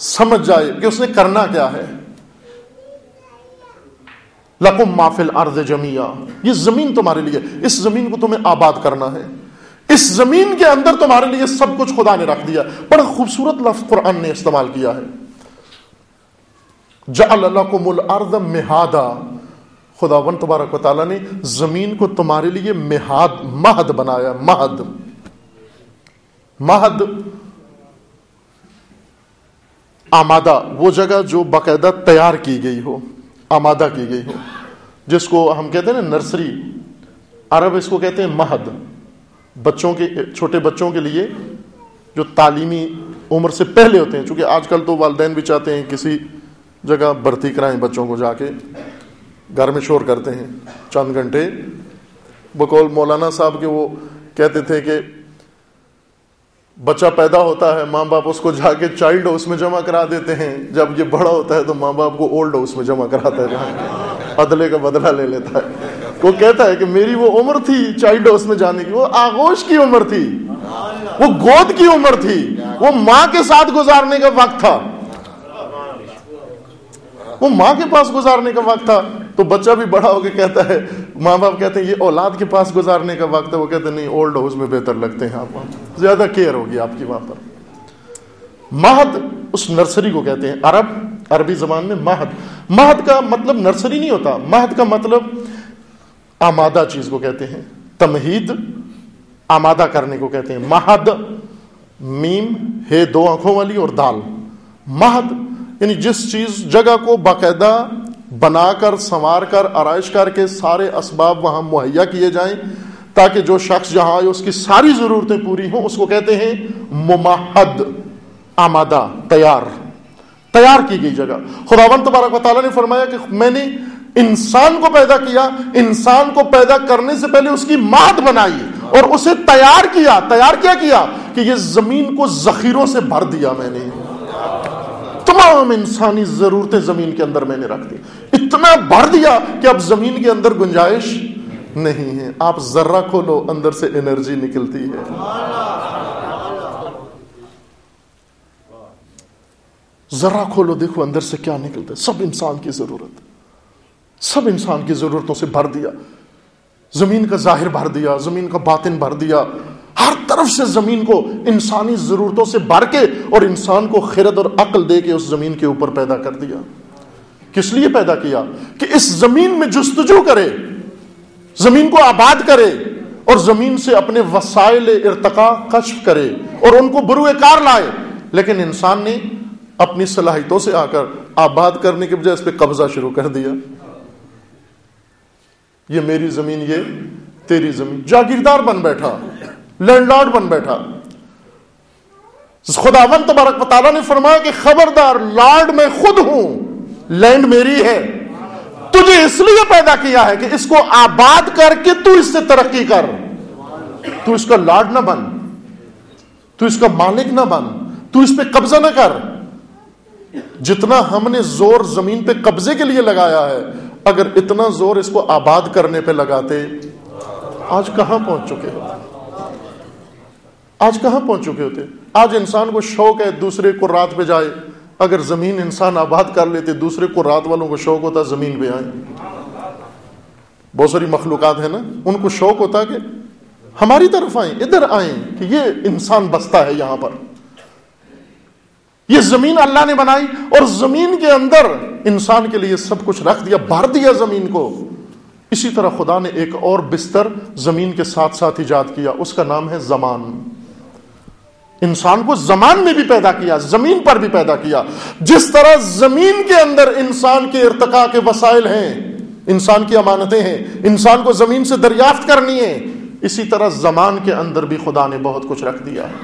समझ जाए कि उसने करना क्या है। लकुम माफिल अर्ज़ जमिया, ये ज़मीन तुम्हारे लिए, इस ज़मीन को तुम्हें आबाद करना है। इस ज़मीन के अंदर तुम्हारे लिए सब कुछ खुदा ने रख दिया, बड़ा खूबसूरत लफ्ज कुरान ने इस्तेमाल किया है। मिहादा खुदावन तबारक वाली ने ज़मीन को तुम्हारे लिए मिहाद महद बनाया महद महद आमादा वो जगह जो बाकायदा तैयार की गई हो आमादा की गई हो जिसको हम कहते हैं ना नर्सरी अरब इसको कहते हैं महद बच्चों के छोटे बच्चों के लिए जो तालीमी उम्र से पहले होते हैं चूँकि आजकल तो वालदेन भी चाहते हैं किसी जगह भर्ती कराएँ बच्चों को जाके। घर में शोर करते हैं, चंद घंटे। बकौल मौलाना साहब के वो कहते थे कि बच्चा पैदा होता है माँ बाप उसको जाके चाइल्ड हाउस में जमा करा देते हैं। जब ये बड़ा होता है तो माँ बाप को ओल्ड हाउस में जमा कराता है बदले का बदला ले लेता है। वो कहता है कि मेरी वो उम्र थी चाइल्ड हाउस में जाने की, वो आगोश की उम्र थी। वो गोद की उम्र थी। वो माँ के साथ गुजारने का वक्त था। वो माँ के पास गुजारने का वक्त था तो बच्चा भी बड़ा होकर कहता है माँ बाप कहते हैं, ये औलाद के पास गुजारने का वक्त है। वो कहते नहीं ओल्ड हाउस में बेहतर लगते हैं आप ज़्यादा केयर होगी आपकी वहाँ पर। महद उस नर्सरी को कहते हैं, अरब, अरबी जबान में महद महद का मतलब नर्सरी नहीं होता महद का मतलब आमादा चीज़ को कहते हैं, तमहीद आमादा करने को कहते हैं। महद, मीम, हे दो आँखों वाली और दाल। महद यानी जिस चीज़, जगह को बाकायदा बनाकर संवार कर आरइश करके सारे इसबाब वहाँ मुहैया किए जाएँ, ताकि जो शख्स जहाँ आए, उसकी सारी जरूरतें पूरी हों, उसको कहते हैं मुमाहद, आमादा, तैयार। तैयार की गई जगह। खुदावन तबारक ने फरमाया कि मैंने इंसान को पैदा किया, इंसान को पैदा करने से पहले उसकी माद बनाई और उसे तैयार किया। तैयार क्या किया? कि ये ज़मीन को जखीरों से भर दिया मैंने। तमाम इंसानी जरूरतें ज़मीन के अंदर मैंने रख दी। इतना भर दिया कि अब ज़मीन के अंदर गुंजाइश नहीं है। आप जर्रा खोलो, अंदर से एनर्जी निकलती है। जरा खोलो, देखो अंदर से क्या निकलता है। सब इंसान की ज़रूरत। सब इंसान की जरूरतों से भर दिया। ज़मीन का ज़ाहिर भर दिया, ज़मीन का बातिन भर दिया। हर तरफ़ से ज़मीन को इंसानी जरूरतों से भर के और इंसान को खिरत और अकल दे के उस ज़मीन के ऊपर पैदा कर दिया। किस लिए पैदा किया? कि इस ज़मीन में जुस्तजू करे, ज़मीन को आबाद करे और ज़मीन से अपने वसाइल इरतका कश्फ करे और उनको बुरुए कार लाए। लेकिन इंसान ने अपनी सलाहितों से आकर आबाद करने के बजाय इस पर कब्जा शुरू कर दिया। ये मेरी ज़मीन, ये तेरी ज़मीन। जागीरदार बन बैठा। लैंडलॉर्ड बन बैठा। खुदावन तबारक ताला ने फरमाया कि खबरदार लॉर्ड मैं खुद हूँ, लैंड मेरी है। तुझे इसलिए पैदा किया है कि इसको आबाद करके तू इससे तरक्की कर। तू इसका लॉर्ड ना बन, तू इसका मालिक ना बन, तू इस पर कब्जा ना कर। जितना हमने ज़ोर ज़मीन पे कब्जे के लिए लगाया है, अगर इतना ज़ोर इसको आबाद करने पे लगाते, आज कहाँ पहुँच चुके? होते आज कहाँ पहुँच चुके होते? आज इंसान को शौक है दूसरे को रात पे जाए। अगर ज़मीन इंसान आबाद कर लेते, दूसरे को रात वालों को शौक होता ज़मीन पे आए। बहुत सारी मखलूकत है ना? उनको शौक होता कि हमारी तरफ़ आए, इधर आए, कि ये इंसान बसता है यहाँ पर। ये ज़मीन अल्लाह ने बनाई, और ज़मीन के अंदर इंसान के लिए सब कुछ रख दिया, भर दिया ज़मीन को। इसी तरह खुदा ने एक और बिस्तर ज़मीन के साथ साथ ईजाद किया, उसका नाम है जमान। इंसान को जमान में भी पैदा किया, ज़मीन पर भी पैदा किया। जिस तरह ज़मीन के अंदर इंसान के इर्तका के वसाइल हैं, इंसान की अमानतें हैं, इंसान को ज़मीन से दरियाफ्त करनी है, इसी तरह जमान के अंदर भी खुदा ने बहुत कुछ रख दिया है।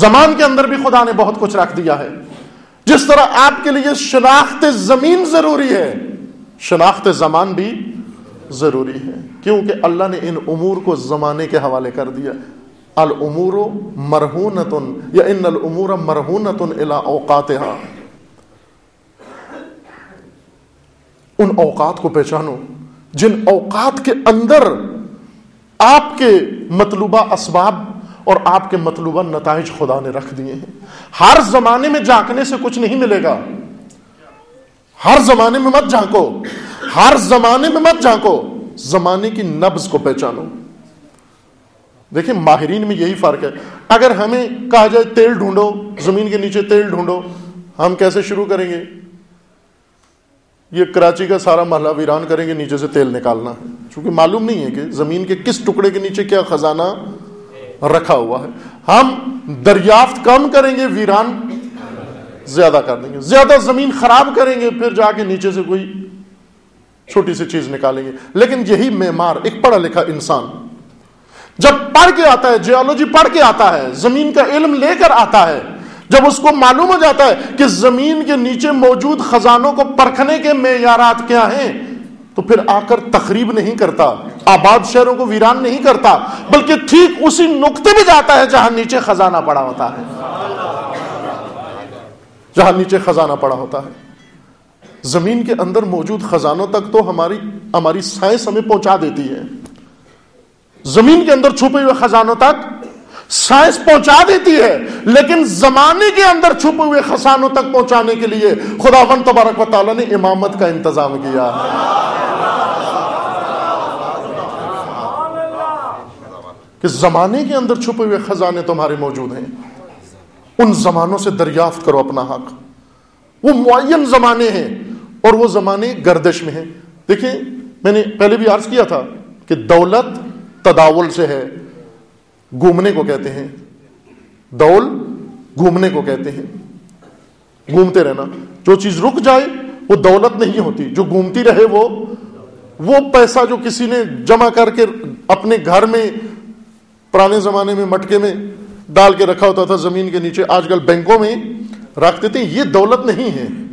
जमान के अंदर भी खुदा ने बहुत कुछ रख दिया है। जिस तरह आपके लिए शनाख्त ज़मीन ज़रूरी है, शनाख्त जमान भी ज़रूरी है। क्योंकि अल्लाह ने इन उमूर को जमाने के हवाले कर दिया। अल उमूर मरहूनतन या इन अल उमूर मरहूनतन अला औकात उन औकात को पहचानो, जिन औकात के अंदर आपके मतलूबा असबाब और आपके मतलूबा नतज खुदा ने रख दिए हैं। हर जमाने में झांकने से कुछ नहीं मिलेगा। हर जमाने में मत झांको। हर जमाने में मत झांको। जमाने की नब्ज को पहचानो। देखिए, माहरीन में यही फ़र्क है। अगर हमें कहा जाए तेल ढूंढो, ज़मीन के नीचे तेल ढूंढो, हम कैसे शुरू करेंगे? ये कराची का सारा महला वीरान करेंगे, नीचे से तेल निकालना है। क्योंकि मालूम नहीं है कि ज़मीन के किस टुकड़े के नीचे क्या खजाना रखा हुआ है। हम दरियाफ्त कम करेंगे, वीरान ज़्यादा कर देंगे। ज़्यादा ज़मीन खराब करेंगे, फिर जाके नीचे से कोई छोटी सी चीज़ निकालेंगे। लेकिन यही मेमार, एक पढ़ा लिखा इंसान जब पढ़ के आता है जियोलॉजी पढ़ के आता है, ज़मीन का इल्म लेकर आता है, जब उसको मालूम हो जाता है कि ज़मीन के नीचे मौजूद खजानों को परखने के मेयारात क्या हैं तो फिर आकर तकरीब नहीं करता, आबाद शहरों को वीरान नहीं करता, बल्कि ठीक उसी नुक्ते में जाता है जहाँ नीचे खजाना पड़ा होता है। जहाँ नीचे खजाना पड़ा होता है। ज़मीन के अंदर मौजूद खजानों तक तो हमारी हमारी साइंस हमें पहुँचा देती है। ज़मीन के अंदर छुपे हुए खजानों तक साइंस पहुँचा देती है, लेकिन जमाने के अंदर छुपे हुए खजानों तक पहुँचाने के लिए खुदावन तबारक वाली ने इमामत का इंतज़ाम किया। कि जमाने के अंदर छुपे हुए खजाने तुम्हारे मौजूद हैं। उन जमानों से दरियाफ्त करो अपना हक। वो मुन जमाने हैं और वो जमाने गर्दिश में हैं। देखिए, मैंने पहले भी अर्ज़ किया था कि दौलत तदावल से है। घूमने को कहते हैं। दौल घूमने को कहते हैं। घूमते रहना। जो चीज़ रुक जाए, वो दौलत नहीं होती। जो घूमती रहे, वो वो पैसा जो किसी ने जमा करके अपने घर में, पुराने जमाने में, मटके में डाल के रखा होता था ज़मीन के नीचे, आजकल बैंकों में रख देते ये दौलत नहीं है।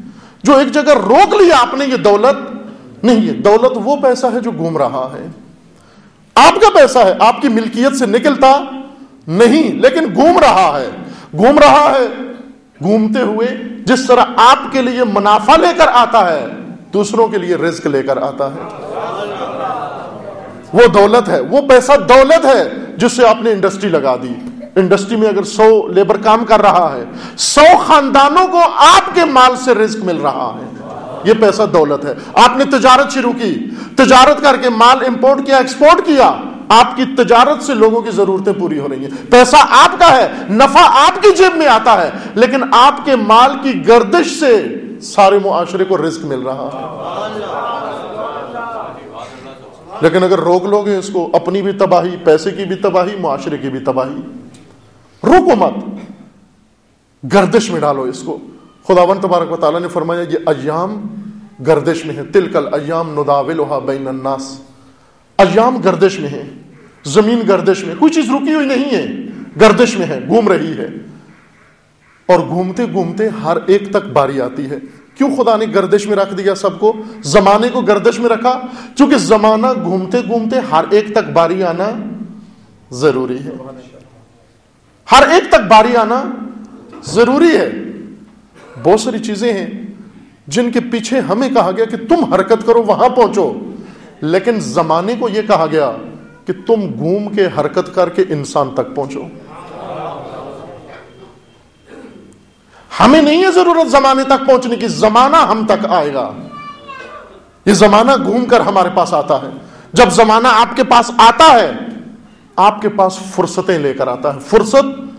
जो एक जगह रोक लिया आपने, ये दौलत नहीं है। दौलत वो पैसा है जो घूम रहा है। आपका पैसा है, आपकी मिल्कियत से निकलता नहीं, लेकिन घूम रहा है। घूम रहा है, घूमते हुए जिस तरह आपके लिए मुनाफा लेकर आता है, दूसरों के लिए रिस्क लेकर आता है। वो दौलत है, वो पैसा दौलत है जिससे आपने इंडस्ट्री लगा दी। इंडस्ट्री में अगर सौ लेबर काम कर रहा है, सौ खानदानों को आपके माल से रिस्क मिल रहा है। ये पैसा दौलत है। आपने तजारत शुरू की। तजारत करके माल इंपोर्ट किया एक्सपोर्ट किया। आपकी तजारत से लोगों की जरूरतें पूरी हो रही हैं। पैसा आपका है, नफा आपकी जेब में आता है, लेकिन आपके माल की गर्दिश से सारे मुआशरे को रिस्क मिल रहा है। लेकिन अगर रोक लोगे इसको, अपनी भी तबाही, पैसे की भी तबाही, मुआशरे की भी तबाही। रोको मत। गर्दिश में डालो इसको। खुदावन तबारक ने फरमाया, ये अयाम गर्दिश में है। तिलकल अयाम नुदाविल बैन अन्नास अयाम गर्दिश में है। ज़मीन गर्दिश में। कोई चीज़ रुकी हुई नहीं है। गर्दिश में है, घूम रही है। और घूमते घूमते हर एक तक बारी आती है। क्यों खुदा ने गर्दिश में रख दिया सबको? जमाने को गर्दिश में रखा? क्योंकि जमाना घूमते घूमते हर एक तक बारी आना ज़रूरी है। हर एक तक बारी आना ज़रूरी है। बहुत सारी चीज़ें हैं जिनके पीछे हमें कहा गया कि तुम हरकत करो, वहाँ पहुंचो। लेकिन जमाने को यह कहा गया कि तुम घूम के हरकत करके इंसान तक पहुंचो। हमें नहीं है ज़रूरत जमाने तक पहुँचने की, जमाना हम तक आएगा। ये जमाना घूम कर हमारे पास आता है। जब जमाना आपके पास आता है, आपके पास फुर्सतें लेकर आता है। फुर्सत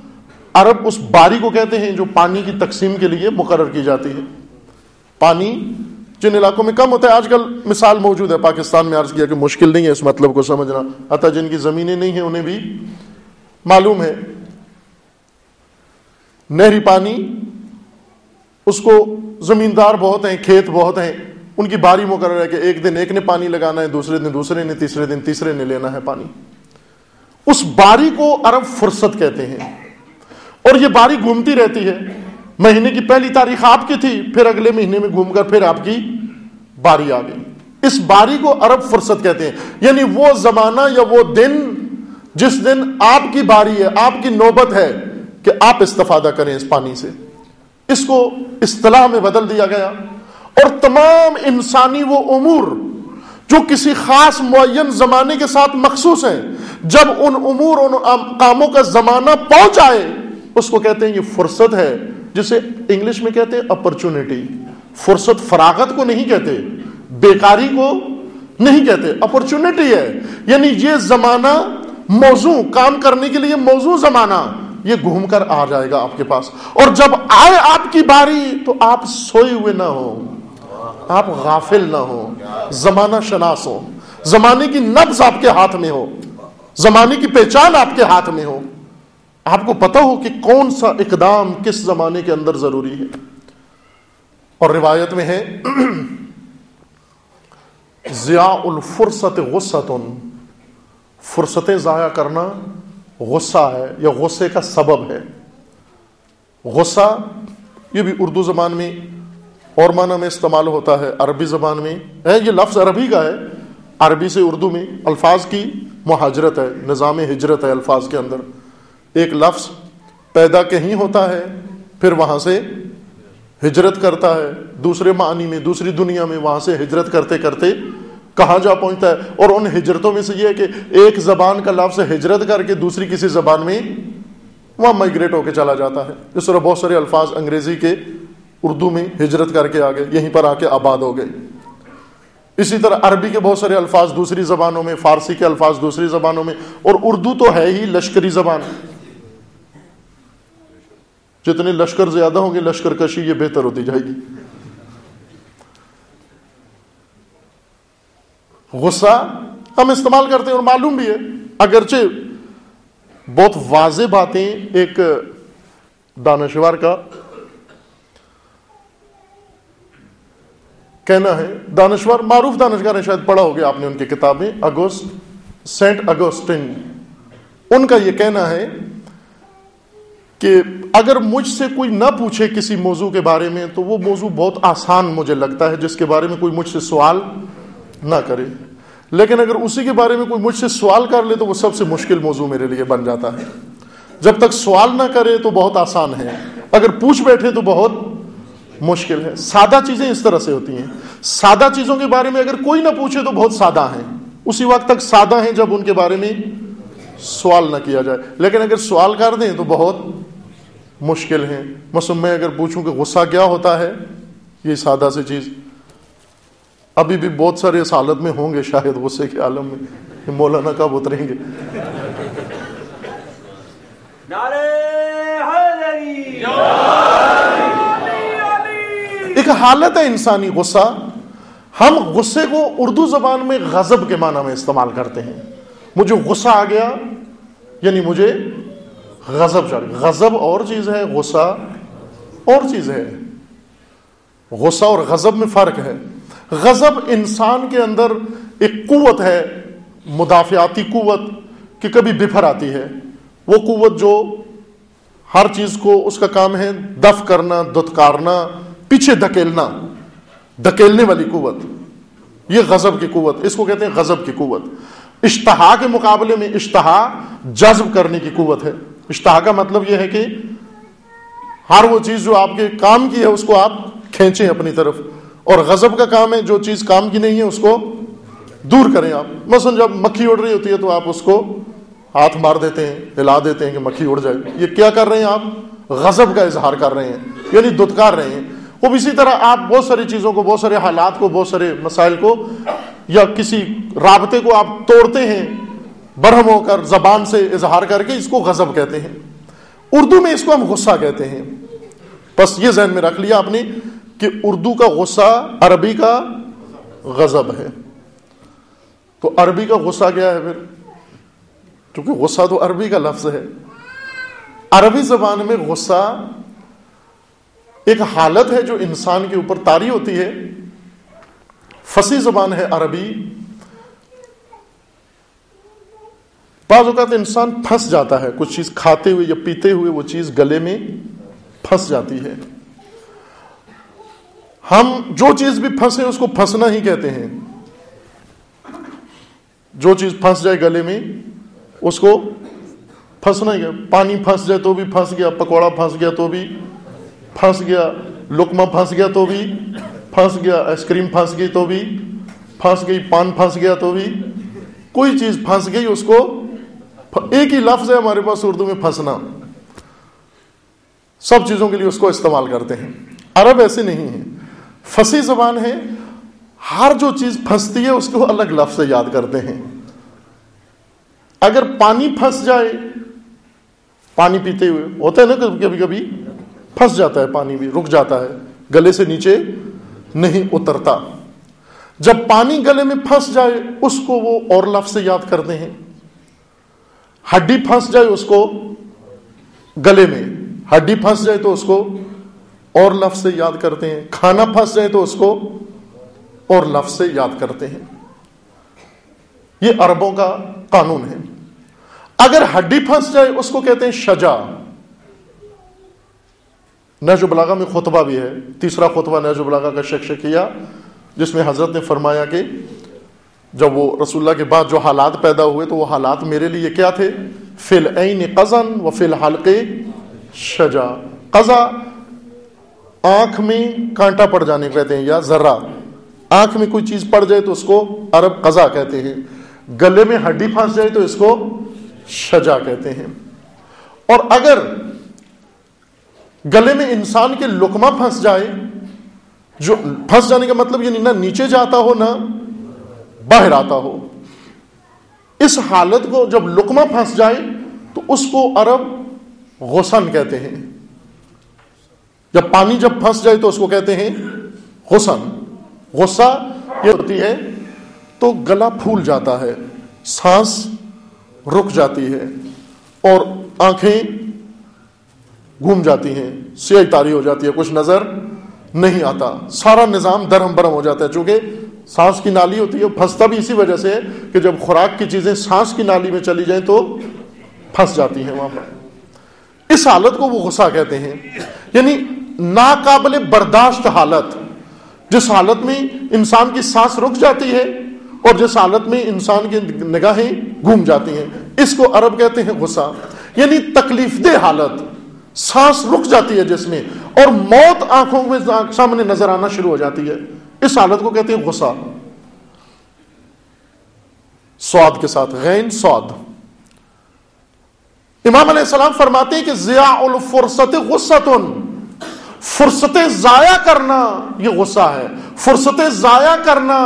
अरब उस बारी को कहते हैं जो पानी की तकसीम के लिए मुकर की जाती है। पानी जिन इलाकों में कम होता है, आजकल मिसाल मौजूद है, पाकिस्तान में अर्ज़ किया कि मुश्किल नहीं है इस मतलब को समझना। अतः जिनकी जमीनें नहीं है, उन्हें भी मालूम है। नहरी पानी, उसको जमींदार बहुत हैं, खेत बहुत हैं, उनकी बारी मुकर है कि एक दिन एक ने पानी लगाना है, दूसरे दिन दूसरे ने, तीसरे दिन तीसरे ने लेना है पानी। उस बारी को अरब फुर्सत कहते हैं। और ये बारी घूमती रहती है। महीने की पहली तारीख आपकी थी, फिर अगले महीने में घूमकर फिर आपकी बारी आ गई। इस बारी को अरब फुर्सत कहते हैं। यानी वो जमाना या वो दिन, जिस दिन आपकी बारी है, आपकी नौबत है कि आप इस्तफादा करें इस पानी से। इसको इस्तलाह में बदल दिया गया। और तमाम इंसानी वो उमूर, जो किसी खास मुन जमाने के साथ मखसूस हैं, जब उन उमूर, उन कामों का जमाना पहुँच आए उसको कहते हैं ये फुर्सत है, जिसे इंग्लिश में कहते हैं अपॉर्चुनिटी फुर्सत फरागत को नहीं कहते, बेकारी को नहीं कहते अपॉर्चुनिटी है। यानी ये जमाना मौजू, काम करने के लिए मौजू जमाना, ये घूम कर आ जाएगा आपके पास। और जब आए आपकी बारी तो आप सोए हुए ना हो, आप गाफिल ना हो, जमाना शनास हो। जमाने की नब्ज आपके हाथ में हो, जमाने की पहचान आपके हाथ में हो। आपको पता हो कि कौन सा इकदाम किस जमाने के अंदर ज़रूरी है? और रिवायत में है, जियाउल फुर्सत गुस्सतुन। फुर्सतें ज़ाया करना गुस्सा है, या गुस्से का सबब है। गुस्सा, ये भी उर्दू ज़बान में और माना में इस्तेमाल होता है। अरबी ज़बान में, है, ये लफ्ज़ अरबी का है। अरबी से उर्दू में अल्फाज की महाजरत है निज़ाम हिजरत है अल्फाज के अंदर। एक लफ्ज़ पैदा कहीं होता है, फिर वहाँ से हिजरत करता है। दूसरे मानी में, दूसरी दुनिया में वहाँ से हिजरत करते करते कहा जा पहुँचता है? और उन हिजरतों में से यह है कि एक जबान का लफ्ज हिजरत करके दूसरी किसी जबान में वहाँ माइग्रेट होकर चला जाता है। इस तरह बहुत सारे अल्फाज अंग्रेज़ी के उर्दू में हिजरत करके आ गए, यहीं पर आके आबाद हो गए। इसी तरह अरबी के बहुत सारे अल्फाज दूसरी जबानों में, फारसी के अल्फाज दूसरी जबानों में, और उर्दू तो है ही लश्करी जबान। जितने लश्कर ज़्यादा होंगे, लश्कर कशी ये बेहतर होती जाएगी। गुस्सा हम इस्तेमाल करते हैं और मालूम भी है। अगरचे बहुत वाजे बातें एक दानश्वर का कहना है, दानश्वर मारूफ दानश्वर है शायद पढ़ा हो गया आपने उनकी किताबें अगोस्ट सेंट अगोस्टिन। उनका यह कहना है कि अगर मुझसे कोई ना पूछे किसी मौजू के बारे में तो वो मौजू बहुत आसान मुझे लगता है, जिसके बारे में कोई मुझसे सवाल ना करे। लेकिन अगर उसी के बारे में कोई मुझसे सवाल कर ले तो वो सबसे मुश्किल मौजू मेरे लिए बन जाता है। जब तक सवाल ना करे तो बहुत आसान है। अगर पूछ बैठे तो बहुत मुश्किल है। सादा चीज़ें इस तरह से होती हैं। सादा चीज़ों के बारे में अगर कोई ना पूछे तो बहुत सादा है। उसी वक्त तक सादा है जब उनके बारे में सवाल ना किया जाए। लेकिन अगर सवाल कर दें तो बहुत मुश्किल है। मसुम मैं अगर पूछूँ कि गुस्सा क्या होता है ये सादा सी चीज़। अभी भी बहुत सारे इस हालत में होंगे शायद गुस्से के आलम में मौलाना कब उतरेंगे। एक हालत है इंसानी गुस्सा। हम गुस्से को उर्दू जबान में गजब के माना में इस्तेमाल करते हैं। मुझे गुस्सा आ गया यानी मुझे गजब चढ़ गजब और चीज़ है, गुस्सा और चीज़ है। गुस्सा और गजब में फ़र्क है। गजब इंसान के अंदर एक कुवत है, मुदाफियाती कुवत, कि कभी बिफर आती है। वो कुवत जो हर चीज़ को, उसका काम है दफ करना, दुत्कारना, पीछे धकेलना। धकेलने वाली कुवत। ये गजब की कुवत। इसको कहते हैं गजब की कुवत। इश्तहा के मुकाबले में इश्तहा जज्ब करने की कुवत है। इश्तहा का मतलब यह है कि हर वो चीज़ जो आपके काम की है, उसको आप खींचें अपनी तरफ़। और गजब का काम है, जो चीज़ काम की नहीं है, उसको दूर करें आप। मसन जब मक्खी उड़ रही होती है तो आप उसको हाथ मार देते हैं, हिला देते हैं कि मक्खी उड़ जाए। ये क्या कर रहे हैं आप? गजब का इजहार कर रहे हैं, यानी दुदकार रहे हैं। वो इसी तरह आप बहुत सारी चीज़ों को, बहुत सारे हालात को, बहुत सारे मसाइल को, या किसी रबते को आप तोड़ते हैं बरहम होकर जबान से इजहार करके इसको गजब कहते हैं। उर्दू में इसको हम गुस्सा कहते हैं। बस ये जहन में रख लिया आपने कि उर्दू का गुस्सा अरबी का गजब है। तो अरबी का गुस्सा क्या है फिर? क्योंकि गुस्सा तो अरबी का लफ्ज है। अरबी जबान में गुस्सा एक हालत है जो इंसान के ऊपर तारी होती है। फसी जबान है अरबी बाज़ात इंसान फंस जाता है। कुछ चीज़ खाते हुए या पीते हुए वो चीज़ गले में फंस जाती है। हम जो चीज़ भी फंसे उसको फंसना ही कहते हैं। जो चीज़ फंस जाए गले में, उसको फंसना ही। पानी फंस जाए तो भी फंस गया, पकौड़ा फंस गया तो भी फंस गया, लुकमा फंस गया तो भी फंस गया, आइसक्रीम फंस गई तो भी फंस गई, पान फंस गया तो भी। कोई चीज़ फंस गई, उसको एक ही लफ्ज है हमारे पास उर्दू में, फंसना। सब चीज़ों के लिए उसको इस्तेमाल करते हैं। अरब ऐसे नहीं है। फंसी जबान है, हर जो चीज़ फंसती है, उसको अलग लफ्ज से याद करते हैं। अगर पानी फंस जाए, पानी पीते हुए, होता है ना कभी कभी कभी, फंस जाता है पानी भी, रुक जाता है, गले से नीचे नहीं उतरता। जब पानी गले में फंस जाए, उसको वो और लफ्ज से याद करते हैं। हड्डी फंस जाए उसको गले में, हड्डी फंस जाए तो उसको और लफ्ज से याद करते हैं, खाना फंस जाए तो उसको और लफ्ज से याद करते हैं। ये अरबों का कानून है। अगर हड्डी फंस जाए, उसको कहते हैं शजा। नजुबलागा में खुतबा भी है। तीसरा खुतबा नजुबलागा का शक किया जिसमें हज़रत ने फरमाया कि जब वो रसुल्ला के बाद जो हालात पैदा हुए तो वो हालात मेरे लिए क्या थे? फिल ऐन कज़न व फिल हल्के शजा। कजा आँख में कांटा पड़ जाने कहते हैं, या जर्रा। आँख में कोई चीज़ पड़ जाए तो उसको अरब कजा कहते हैं। गले में हड्डी फंस जाए तो इसको शजा कहते हैं। और अगर गले में इंसान के लुकमा फंस जाए, जो फंस जाने का मतलब ये ना नीचे जाता हो ना बाहर आता हो। इस हालत को जब लुकमा फंस जाए तो उसको अरब गुसन कहते हैं। जब पानी जब फंस जाए तो उसको कहते हैं गुसन। गुस्सा ये होती है तो गला फूल जाता है, सांस रुक जाती है, और आँखें घूम जाती हैं सियाई तारी हो जाती है, कुछ नज़र नहीं आता। सारा निज़ाम दरम बरम हो जाता है, चूँकि सांस की नाली होती है फंसता भी इसी वजह से कि जब खुराक की चीज़ें सांस की नाली में चली जाए तो फंस जाती हैं वहाँ पर। इस हालत को वो गुस्सा कहते हैं। यानी नाकाबले बर्दाश्त हालत, जिस हालत में इंसान की सांस रुक जाती है और जिस हालत में इंसान की निगाहें घूम जाती हैं, इसको अरब कहते हैं गुस्सा। यानी तकलीफ़ दे हालत, सांस रुक जाती है जिसमें और मौत आँखों में सामने नज़र आना शुरू हो जाती है। इस हालत को कहते हैं गुस्सा। स्वाद के साथ गैन स्वाद इमाम सलाम फरमाते हैं कि जिया फुर्सत गुस्सतुन। फुर्सतें जाया करना, ये गुस्सा है। फुर्सतें जाया करना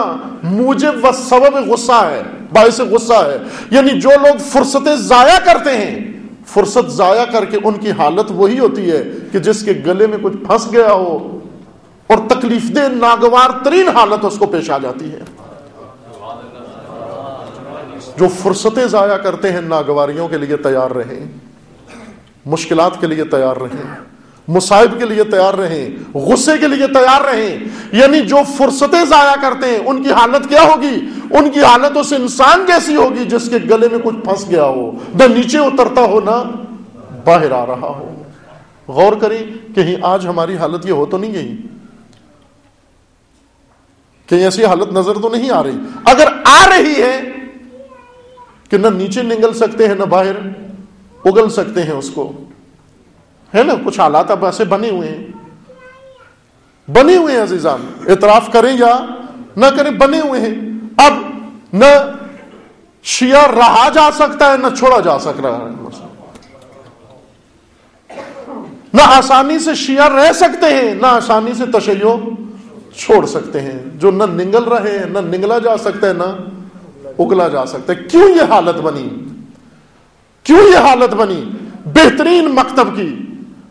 मुझे व सबब गुस्सा है, बायस गुस्सा है। यानी जो लोग फुर्सतें जाया करते हैं, फुर्सत जाया करके उनकी हालत वही होती है कि जिसके गले में कुछ फंस गया हो और तकलीफ़ दे नागवार तरीन हालत उसको पेश आ जाती है। जो फुर्सतें जाया करते हैं नागवारियों के लिए तैयार रहे मुश्किल के लिए तैयार रहे, मुसाइब के लिए तैयार रहें, गुस्से के लिए तैयार रहें, यानी जो फुर्सतें जाया करते हैं, उनकी हालत क्या होगी? उनकी हालत उस इंसान जैसी होगी जिसके गले में कुछ फंस गया हो, न नीचे उतरता हो, ना बाहर आ रहा हो। गौर करें, कहीं आज हमारी हालत ये हो तो नहीं गई? कहीं ऐसी हालत नज़र तो नहीं आ रही। अगर आ रही है कि न नीचे निगल सकते हैं, न बाहर उगल सकते हैं उसको। है ना? कुछ हालात अब ऐसे बने हुए हैं। बने हुए हैं अजीजान इतराफ करें या ना करें, बने हुए हैं। अब न शिया रहा जा सकता है, न छोड़ा जा सक रहा है। ना आसानी से शिया रह सकते हैं, ना आसानी से तशैयो छोड़ सकते हैं। जो न निंगल रहे हैं, न निंगला जा सकता है, न उगला जा सकता है। क्यों यह हालत बनी? क्यों यह हालत बनी? बेहतरीन मकतब की,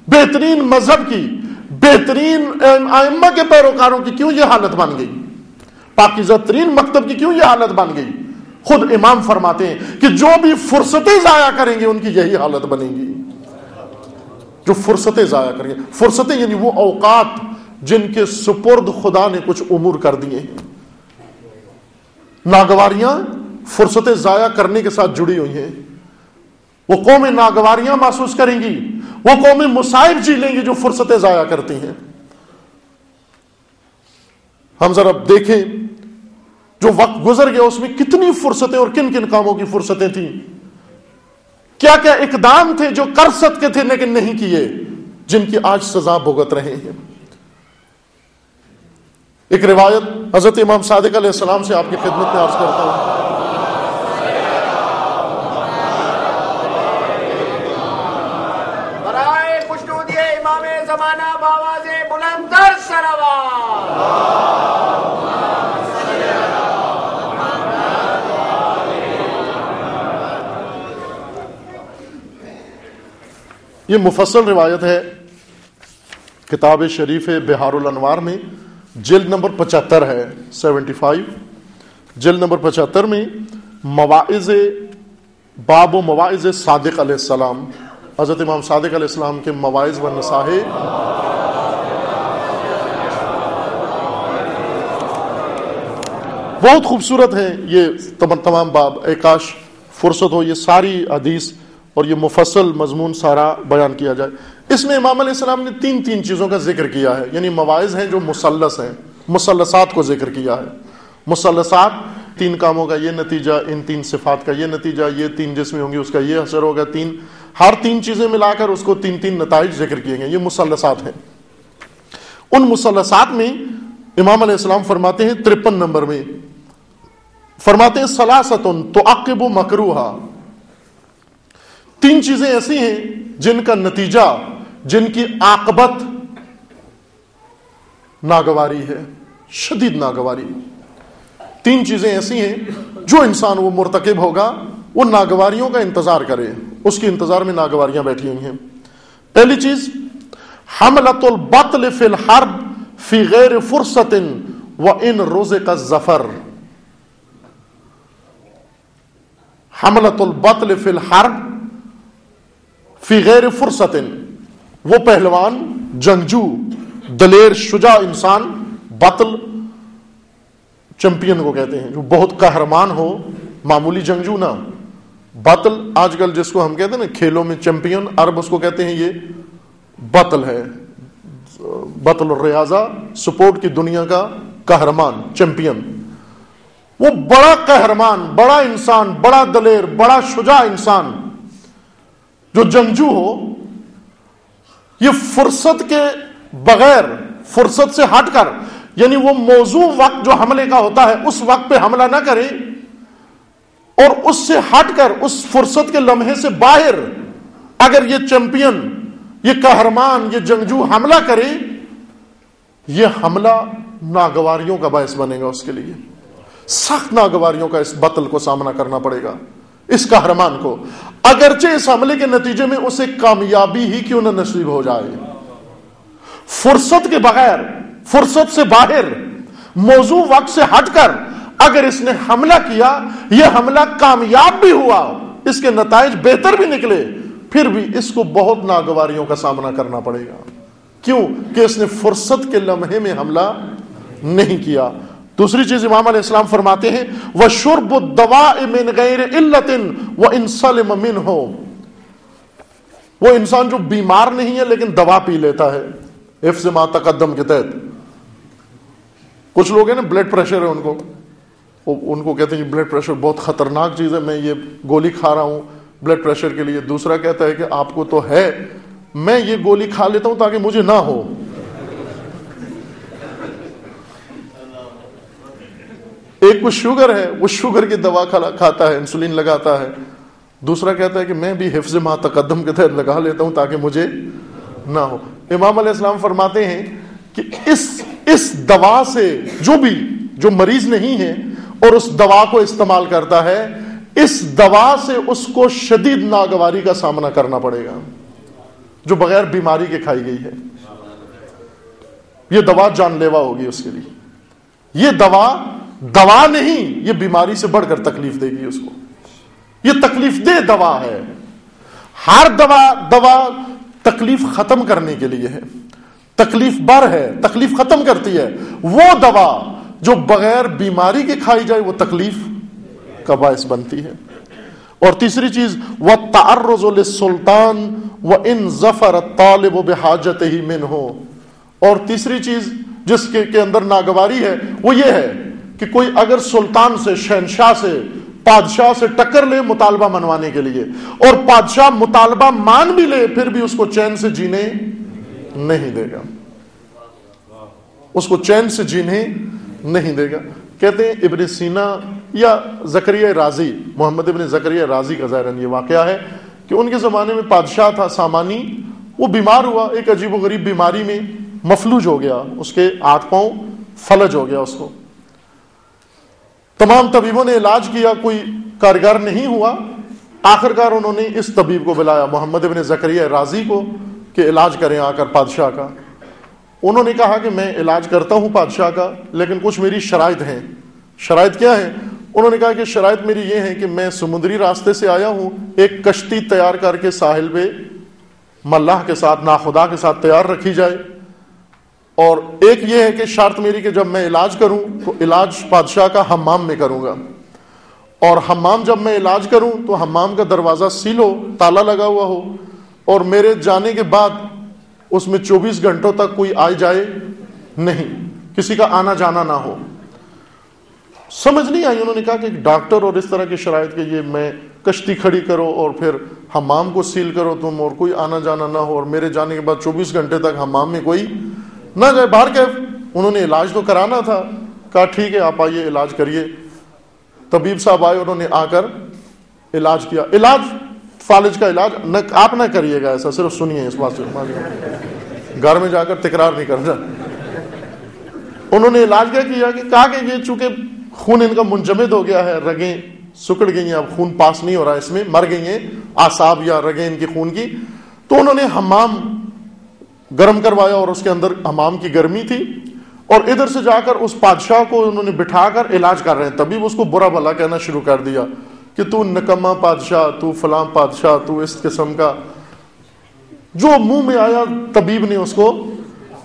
बेहतरीन मज़हब की, बेहतरीन आयमा के पैरोकारों की क्यों यह हालत बन गई? पाकिजा तरीन मकतब की क्यों यह हालत बन गई? खुद इमाम फरमाते हैं कि जो भी फुर्सतें जाया करेंगे, उनकी यही हालत बनेगी। जो फुर्सतें जाया करेंगे, फुर्सतें यानी वो औकात जिनके सुपुर्द खुदा ने कुछ उमूर कर दिए हैं। नागवारियाँ फुर्सतें जाया करने के साथ जुड़ी हुई हैं। वो कौमें नागवारियाँ महसूस करेंगी, वो कौमें मुसाइब जी लेंगी जो फुर्सतें जाया करती हैं। हम जरा देखें, जो वक्त गुजर गया, उसमें कितनी फुर्सतें और किन किन कामों की फुर्सतें थी। क्या क्या इकदाम थे जो कर सकते थे, लेकिन नहीं किए, जिनकी आज सजा भुगत रहे हैं। एक रिवायत हज़रत इमाम सादिक सलाम से आपकी खिदमत में अर्ज़ करता हूँ। ये मुफसल रिवायत है किताब शरीफ अनवार में। जिल्द नंबर पचहत्तर है सेवेंटी फाइव जिल्द नंबर पचहत्तर में मवाइज, बाब मवाइज सादिक सलाम, हज़रत इमाम सादिक अलैहिस्सलाम के मवाइज व नसाहे। बहुत खूबसूरत है ये तमाम तमाम बाब। एकाश, फुर्सत हो, ये सारी हदीस और ये मुफसल मजमून सारा बयान किया जाए। इसमें इमाम सलाम ने तीन तीन चीज़ों का ज़िक्र किया है। यानी मवाइज हैं जो मुसलस हैं। मुसलसात को ज़िक्र किया है। मुसलसात तीन कामों का ये नतीजा, इन तीन सिफात का ये नतीजा, ये तीन जिसमें होंगी, उसका ये असर होगा, तीन। हर तीन चीज़ें मिलाकर उसको तीन तीन नतज ज़िक्र किए गए ये मुसलसात हैं। उन मुसलसात में इमाम इस्लाम फरमाते हैं तिरपन नंबर में। फरमाते हैं, सलासतन तो अकब मकरूहा। तीन चीज़ें ऐसी हैं जिनका नतीजा जिनकी आकबत नागवारी है, शदीद नागवारी। तीन चीज़ें ऐसी हैं, जो इंसान वो मुरतकब होगा, वो नागवारियों का इंतज़ार करे। उसके इंतज़ार में नागवारियाँ बैठी हुई हैं। पहली चीज़, हमलतुल फिल हर्ब फ़ी गैर फुर्सतिन व इन रोज़े का ज़फ़र। हमलतुल फिल हर्ब फ़ी गैर फुर्सतिन। वो पहलवान, जंगजू, दलेर शुजा इंसान, बतल चैंपियन को कहते हैं, जो बहुत कहरमान हो, मामूली जंगजू ना। बतल आजकल जिसको हम कहते हैं ना, खेलों में चैंपियन, अरब उसको कहते हैं ये, बतल है। बतल रियाजा, सपोर्ट की दुनिया का कहरमान, चैंपियन। वो बड़ा कहरमान, बड़ा इंसान, बड़ा दलेर, बड़ा शुजा इंसान, जो जंगजू हो ये फुर्सत के बगैर, फुर्सत से हटकर, यानी वो मौजू वक्त जो हमले का होता है, उस वक्त पे हमला ना करें और उससे हटकर, उस फुर्सत के लम्हे से बाहर अगर ये चैंपियन, ये कहरमान, ये जंगजू हमला करे, ये हमला नागवारियों का बायस बनेगा उसके लिए। सख्त नागवारियों का इस बतल को सामना करना पड़ेगा, इस कहरमान को। अगरचे इस हमले के नतीजे में उसे कामयाबी ही क्यों न नसीब हो जाए? फुर्सत के बगैर, फुर्सत से बाहर, मौजू वक्त से हटकर अगर इसने हमला किया, यह हमला कामयाब भी हुआ, इसके नतज बेहतर भी निकले, फिर भी इसको बहुत नागवारियों का सामना करना पड़ेगा। क्यों? कि इसने फुर्सत के लम्हे में हमला नहीं किया। दूसरी चीज़ इमाम इस्लाम फरमाते हैं, वह शुरब दवा मिन गैर इल्लतिन व इंसलम मिन हो। वो इंसान जो बीमार नहीं है, लेकिन दवा पी लेता है इफ़ से मा तकदम के तहत। कुछ लोग हैं ना, ब्लड प्रेशर है उनको। उनको कहते हैं ब्लड प्रेशर बहुत खतरनाक चीज़ है, मैं ये गोली खा रहा हूँ। ब्लड प्रेशर के लिए दूसरा कहता है कि, आपको तो है, मैं ये गोली खा लेता हूँ ताकि मुझे ना हो। एक को शुगर है वो शुगर की दवा खा, खाता है इंसुलिन लगाता है। दूसरा कहता है कि मैं भी हिफ्ज मा तकदम के तहत लगा लेता हूँ ताकि मुझे ना हो। इमाम अलैहिस्सलाम फरमाते हैं कि इस इस दवा से जो भी जो मरीज़ नहीं है और उस दवा को इस्तेमाल करता है इस दवा से उसको शदीद नागवारी का सामना करना पड़ेगा जो बगैर बीमारी के खाई गई है। यह दवा जानलेवा होगी उसके लिए। यह दवा दवा नहीं, ये बीमारी से बढ़कर तकलीफ़ देगी उसको। ये तकलीफ़ दे दवा है। हर दवा दवा तकलीफ़ खत्म करने के लिए है। तकलीफ़ बर है, तकलीफ़ खत्म करती है। वो दवा जो बगैर बीमारी के खाई जाए, वो तकलीफ़ का बायस बनती है। और तीसरी चीज़, व तार्रजुल सुल्तान व इन ज़फ़र तालिब बेहाजत ही मिन हो और तीसरी चीज़, जिसके के अंदर नागवारी है, वो ये है कि कोई अगर सुल्तान से, शहनशाह से पादशाह से टक्कर ले मुतालबा मनवाने के लिए, और पादशाह मुतालबा मान भी ले, फिर भी उसको चैन से जीने नहीं देगा। उसको चैन से जीने नहीं देगा। कहते हैं, इबन सीना या जकरिया राज़ी, मोहम्मद इबन जकरिया राज़ी का ज़ाहिर ये वाक़ है कि उनके ज़माने में पादशाह था सामानी, वो बीमार हुआ, एक अजीब गरीब बीमारी में मफलूज हो गया, उसके हाथ पाँव फलज हो गया उसको। तमाम तबीबों ने इलाज किया, कोई कारगर नहीं हुआ। आखिरकार उन्होंने इस तबीब को बुलाया, मोहम्मद इबन जकरिया राज़ी को, कि इलाज करें आकर पादशाह का। उन्होंने कहा कि मैं इलाज करता हूँ पादशाह का, लेकिन कुछ मेरी शराइत हैं। शराइत क्या है? उन्होंने कहा कि शराइत मेरी ये है कि मैं समुद्री रास्ते से आया हूँ, एक कश्ती तैयार करके साहिल पे मल्लाह के साथ, नाखुदा के साथ तैयार रखी जाए। और एक ये है कि शर्त मेरी कि जब मैं इलाज करूँ तो इलाज बादशाह का हमाम में करूँगा। और हमाम जब मैं इलाज करूँ तो हमाम का दरवाज़ा सील हो, ताला लगा हुआ हो, और मेरे जाने के बाद उसमें 24 घंटों तक कोई आए जाए नहीं, किसी का आना जाना ना हो। समझ नहीं आई, उन्होंने कहा कि डॉक्टर और इस तरह की शराय के ये मैं कश्ती खड़ी करो और फिर हमाम को सील करो तुम और कोई आना जाना ना हो, और मेरे जाने के बाद 24 घंटे तक हमाम में कोई ना जाए बाहर के उन्होंने इलाज तो कराना था। कहा, ठीक है, आप आइए, इलाज करिए। तबीब साहब आए, उन्होंने आकर इलाज किया। इलाज फालिज का इलाज न, आप ना करिएगा ऐसा, सिर्फ़ सुनिए इस बात से। घर में जाकर तकरार नहीं करना। उन्होंने इलाज क्या किया कि कहा कि ये चूँकि खून इनका मुंजमद हो गया है, रगें सुकड़ गई हैं अब खून पास नहीं हो रहा है इसमें मर गई हैं, आसाब या रगें इनकी खून की। तो उन्होंने हमाम गर्म करवाया और उसके अंदर हमाम की गर्मी थी। और इधर से जाकर उस बादशाह को उन्होंने बिठाकर इलाज कर रहे हैं। तभी उसको बुरा भला कहना शुरू कर दिया कि तू नकम्मा बादशाह, तू फलाम बादशाह, तू इस किस्म का। जो मुँह में आया, तबीब ने उसको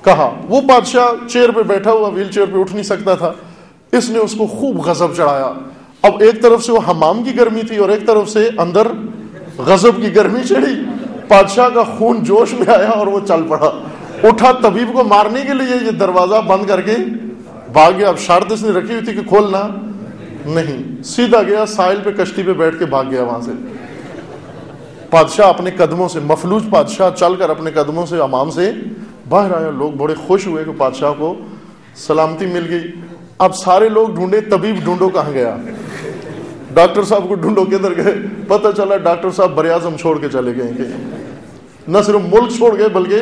कहा। वो बादशाह चेयर पे बैठा हुआ, व्हील चेयर पे उठ नहीं सकता था। इसने उसको खूब गजब चढ़ाया। अब एक तरफ़ से वो हमाम की गर्मी थी और एक तरफ़ से अंदर गजब की गर्मी चढ़ी। बादशाह का खून जोश में आया और वो चल पड़ा। उठा तबीब को मारने के लिए ये दरवाज़ा बंद करके भाग। गया अब शर्त इसने रखी हुई थी कि खोलना। नहीं, सीधा गया, साहिल पे कश्ती पे बैठ के भाग गया वहाँ से। बादशाह अपने कदमों से, मफलूज बादशाह चलकर अपने कदमों से, अमाम से बाहर आया। लोग बड़े खुश हुए कि बादशाह को सलामती मिल गई। अब सारे लोग ढूंढे, तबीब ढूंढो कहा गया। डॉक्टर साहब को ढूंढो किधर गए। पता चला डॉक्टर साहब बरियाजम छोड़ के चले गए। न सिर्फ़ मुल्क छोड़ गए, बल्कि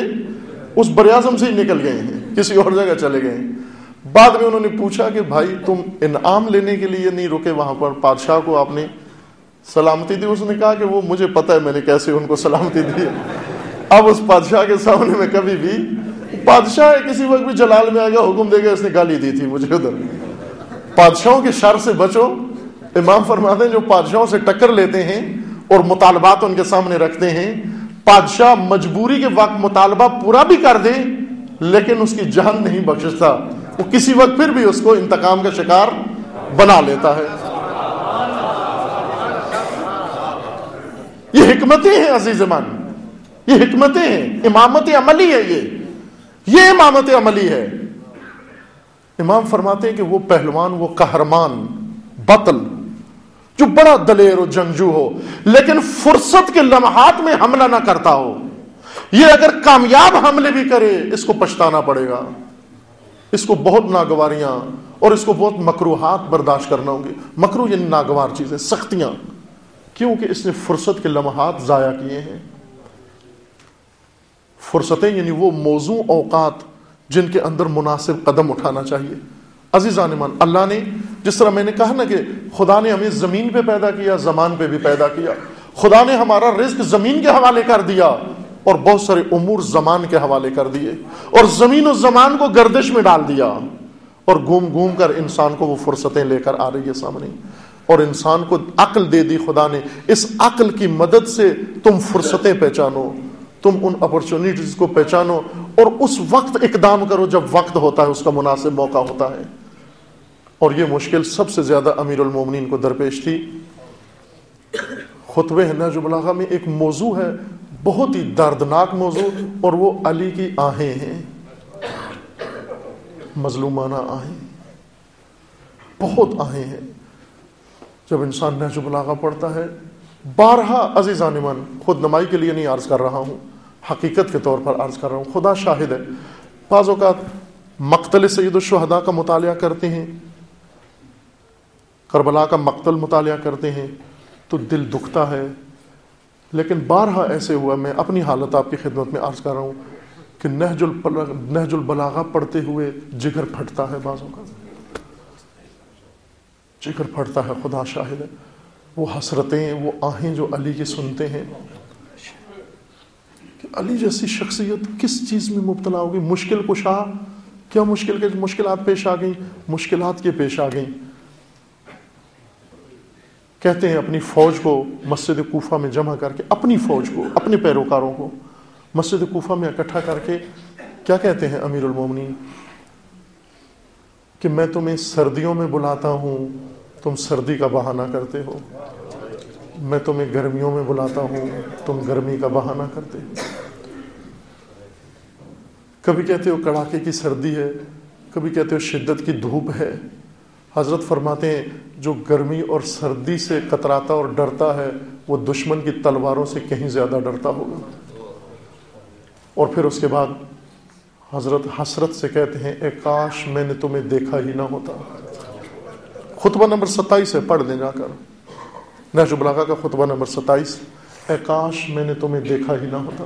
उस बरियाजम से ही निकल गए हैं, किसी और जगह चले गए बाद में उन्होंने पूछा कि भाई, तुम इनाम लेने के लिए नहीं रुके वहाँ पर? बादशाह को आपने सलामती दी? उसने कहा कि वो मुझे पता है, मैंने कैसे उनको सलामती दी अब उस बादशाह के सामने में कभी भी बादशाह किसी वक्त भी जलाल में आ गया हुक्म देगा, इसने गाली दी थी मुझे उधर। बादशाहों के शर से बचो। इमाम फरमाते हैं, जो बादशाहों से टक्कर लेते हैं और मुतालबात उनके सामने रखते हैं बादशाह मजबूरी के वक्त मुतालबा पूरा भी कर दे, लेकिन उसकी जान नहीं बख्शता वो किसी वक्त फिर भी उसको इंतकाम का शिकार बना लेता है। ये हिकमतें हैं अज़ीज़ मान ये हिकमतें हैं। इमामत अमली है ये। ये इमामत अमली है। इमाम फरमाते हैं कि वो पहलवान, वो कहरमान, बतल जो बड़ा दलेर और जंगजू हो, लेकिन फुर्सत के लम्हात में हमला ना करता हो। ये अगर कामयाब हमले भी करे, इसको पछताना पड़ेगा। इसको बहुत नागवारियाँ और इसको बहुत मकरूहात बर्दाश्त करना होंगे। मकरू यानी नागवार चीज़ें, सख्तियाँ। क्योंकि इसने फुर्सत के लम्हात ज़ाया किए हैं। फुर्सतें, यानी वो मौजू औकात जिनके अंदर मुनासिब कदम उठाना चाहिए। अजीज़ान मान अल्लाह ने जिस तरह मैंने कहा ना कि खुदा ने हमें ज़मीन पे पैदा किया, जमान पे भी पैदा किया। खुदा ने हमारा रिस्क ज़मीन के हवाले कर दिया और बहुत सारे उमूर जमान के हवाले कर दिए और ज़मीन और जमान को गर्दिश में डाल दिया और घूम घूम कर इंसान को वो फुर्सतें लेकर आ रही है सामने। और इंसान को अक्ल दे दी खुदा ने, इस अक्ल की मदद से तुम फुर्सतें पहचानो, तुम उन अपॉर्चुनिटीज़ को पहचानो और उस वक्त इकदाम करो जब वक्त होता है, उसका मुनासिब मौका होता है। और ये मुश्किल सबसे ज़्यादा अमीर उलमोमिन को दरपेश थी। खुतबे नजुबलागा में एक मौजू है, बहुत ही दर्दनाक मौजू, और वो अली की आहें हैं, मजलूमाना आहें, बहुत आहें हैं। जब इंसान नजुबलागा पढ़ता है, बारहा अजीज़ा निमन खुद नमाई के लिए नहीं अर्ज़ कर रहा हूँ, हकीकत के तौर पर अर्ज़ कर रहा हूँ, खुदा शाहिद है। बाज़ात मकतल सईदुलशहदा का मुताल करते हैं करबला का मकतल मुताल करते हैं तो दिल दुखता है। लेकिन बारहा ऐसे हुआ, मैं अपनी हालत आपकी खिदमत में अर्ज़ कर रहा हूँ कि नहजुल नहजुल बलागा पढ़ते हुए जिगर फटता है बाजों का। जिगर फटता है, खुदा शाहिद। वो हसरतें, वो आहें जो अली की सुनते हैं कि अली जैसी शख्सियत किस चीज़ में मुबतला होगी मुश्किल कुशा? क्या मुश्किल के मुश्किल पेश आ गई? मुश्किल के पेश आ गई। कहते हैं अपनी फ़ौज को मस्जिद कोफा में जमा करके, अपनी फ़ौज को, अपने पैरोकारों को मस्जिद कोफा में इकट्ठा करके क्या कहते हैं अमीर उलमोमिन कि मैं तुम्हें सर्दियों में बुलाता हूँ, तुम सर्दी का बहाना करते हो। मैं तुम्हें गर्मियों में बुलाता हूँ, तुम गर्मी का बहाना करते हो। कभी कहते हो कड़ाके की सर्दी है, कभी कहते हो शिद्दत की धूप है हज़रत फरमाते हैं, जो गर्मी और सर्दी से कतराता और डरता है, वो दुश्मन की तलवारों से कहीं ज़्यादा डरता होगा। और फिर उसके बाद हज़रत हसरत से कहते हैं, ए काश मैंने तुम्हें देखा ही ना होता। खुतबा नंबर सत्ताईस है, पढ़ लें जाकर नहजुबलागा का खुतबा नंबर सत्ताईस, ए काश मैंने तुम्हें देखा ही ना होता।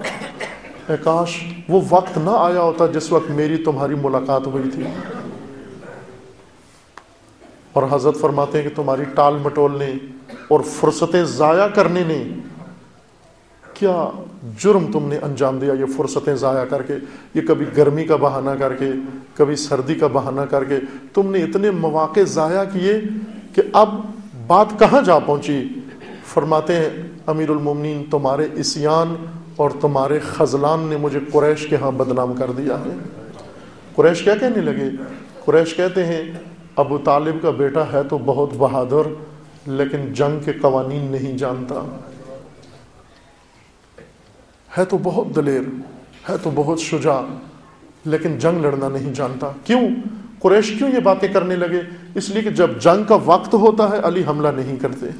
ए काश वो वक्त ना आया होता जिस वक्त मेरी तुम्हारी मुलाकात हुई थी। और हज़रत फरमाते हैं कि तुम्हारी टाल मटोलने और फुर्सतें ज़ाया करने ने क्या जुर्म तुमने अंजाम दिया? ये फुर्सतें ज़ाया करके, ये कभी गर्मी का बहाना करके, कभी सर्दी का बहाना करके तुमने इतने मौाक़े ज़ाया किए कि अब बात कहाँ जा पहुँची? फरमाते हैं अमीरमिन तुम्हारे इसियान और तुम्हारे खजलान ने मुझे कुरैश के यहाँ बदनाम कर दिया है। कुरैश क्या कहने लगे? कुरैश कहते हैं अबू तालिब का बेटा है तो बहुत बहादुर, लेकिन जंग के कवानीन नहीं जानता। है तो बहुत दलेर, है तो बहुत शुजा, लेकिन जंग लड़ना नहीं जानता। क्यों? कुरैश क्यों ये बातें करने लगे? इसलिए कि जब जंग का वक्त होता है, अली हमला नहीं करते।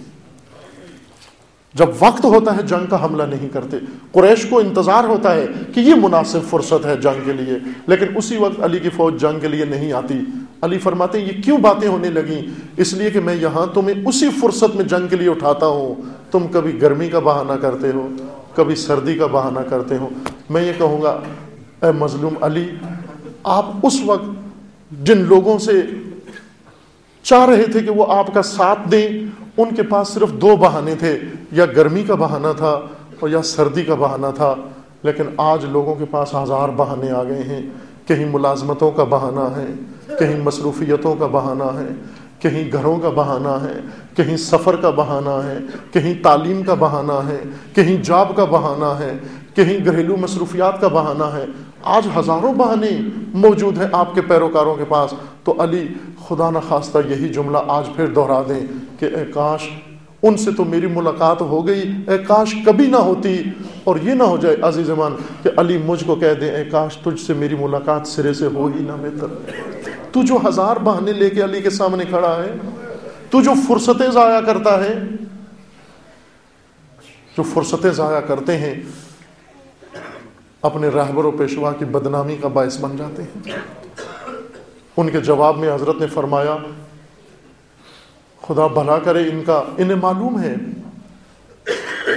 जब वक्त होता है, जंग का हमला नहीं करते। कुरैश को इंतज़ार होता है कि ये मुनासिब फुर्सत है जंग के लिए, लेकिन उसी वक्त अली की फौज जंग के लिए नहीं आती। अली फरमाते ये क्यों बातें होने लगी? इसलिए कि मैं यहाँ तुम्हें उसी फुर्सत में जंग के लिए उठाता हूँ। तुम कभी गर्मी का बहाना करते हो, कभी सर्दी का बहाना करते हो। मैं ये कहूँगा, ए मजलूम अली, आप उस वक्त जिन लोगों से चाह रहे थे कि वो आपका साथ दें, उनके पास सिर्फ़ दो बहाने थे, या गर्मी का बहाना था और या सर्दी का बहाना था। लेकिन आज लोगों के पास हज़ार बहाने आ गए हैं, कहीं मुलाजमतों का बहाना है कहीं मसरूफियतों का बहाना है, कहीं घरों का बहाना है, कहीं सफ़र का बहाना है, कहीं तालीम का बहाना है, कहीं जॉब का बहाना है, कहीं घरेलू मसरूफियात का बहाना है। आज हज़ारों बहाने मौजूद हैं आपके पैरोकारों के पास। तो अली, खुदा न खास्ता यही जुमला आज फिर दोहरा दें कि काश, उनसे तो मेरी मुलाकात हो गई। ए काश कभी ना होती। और ये ना हो जाए, अज़ीज़ जमान कि अली मुझको कह दें ए काश तुझसे मेरी मुलाकात सिरे से हो ही ना बेहतर। तू जो हज़ार बहाने लेके अली के सामने खड़ा है, तू जो फुर्सतें ज़ाया करता है, जो फुर्सतें ज़ाया करते हैं, अपने रहबर पेशवा की बदनामी का बायस बन जाते हैं। उनके जवाब में हज़रत ने फरमाया, खुदा भला करे इनका, इन्हें मालूम है,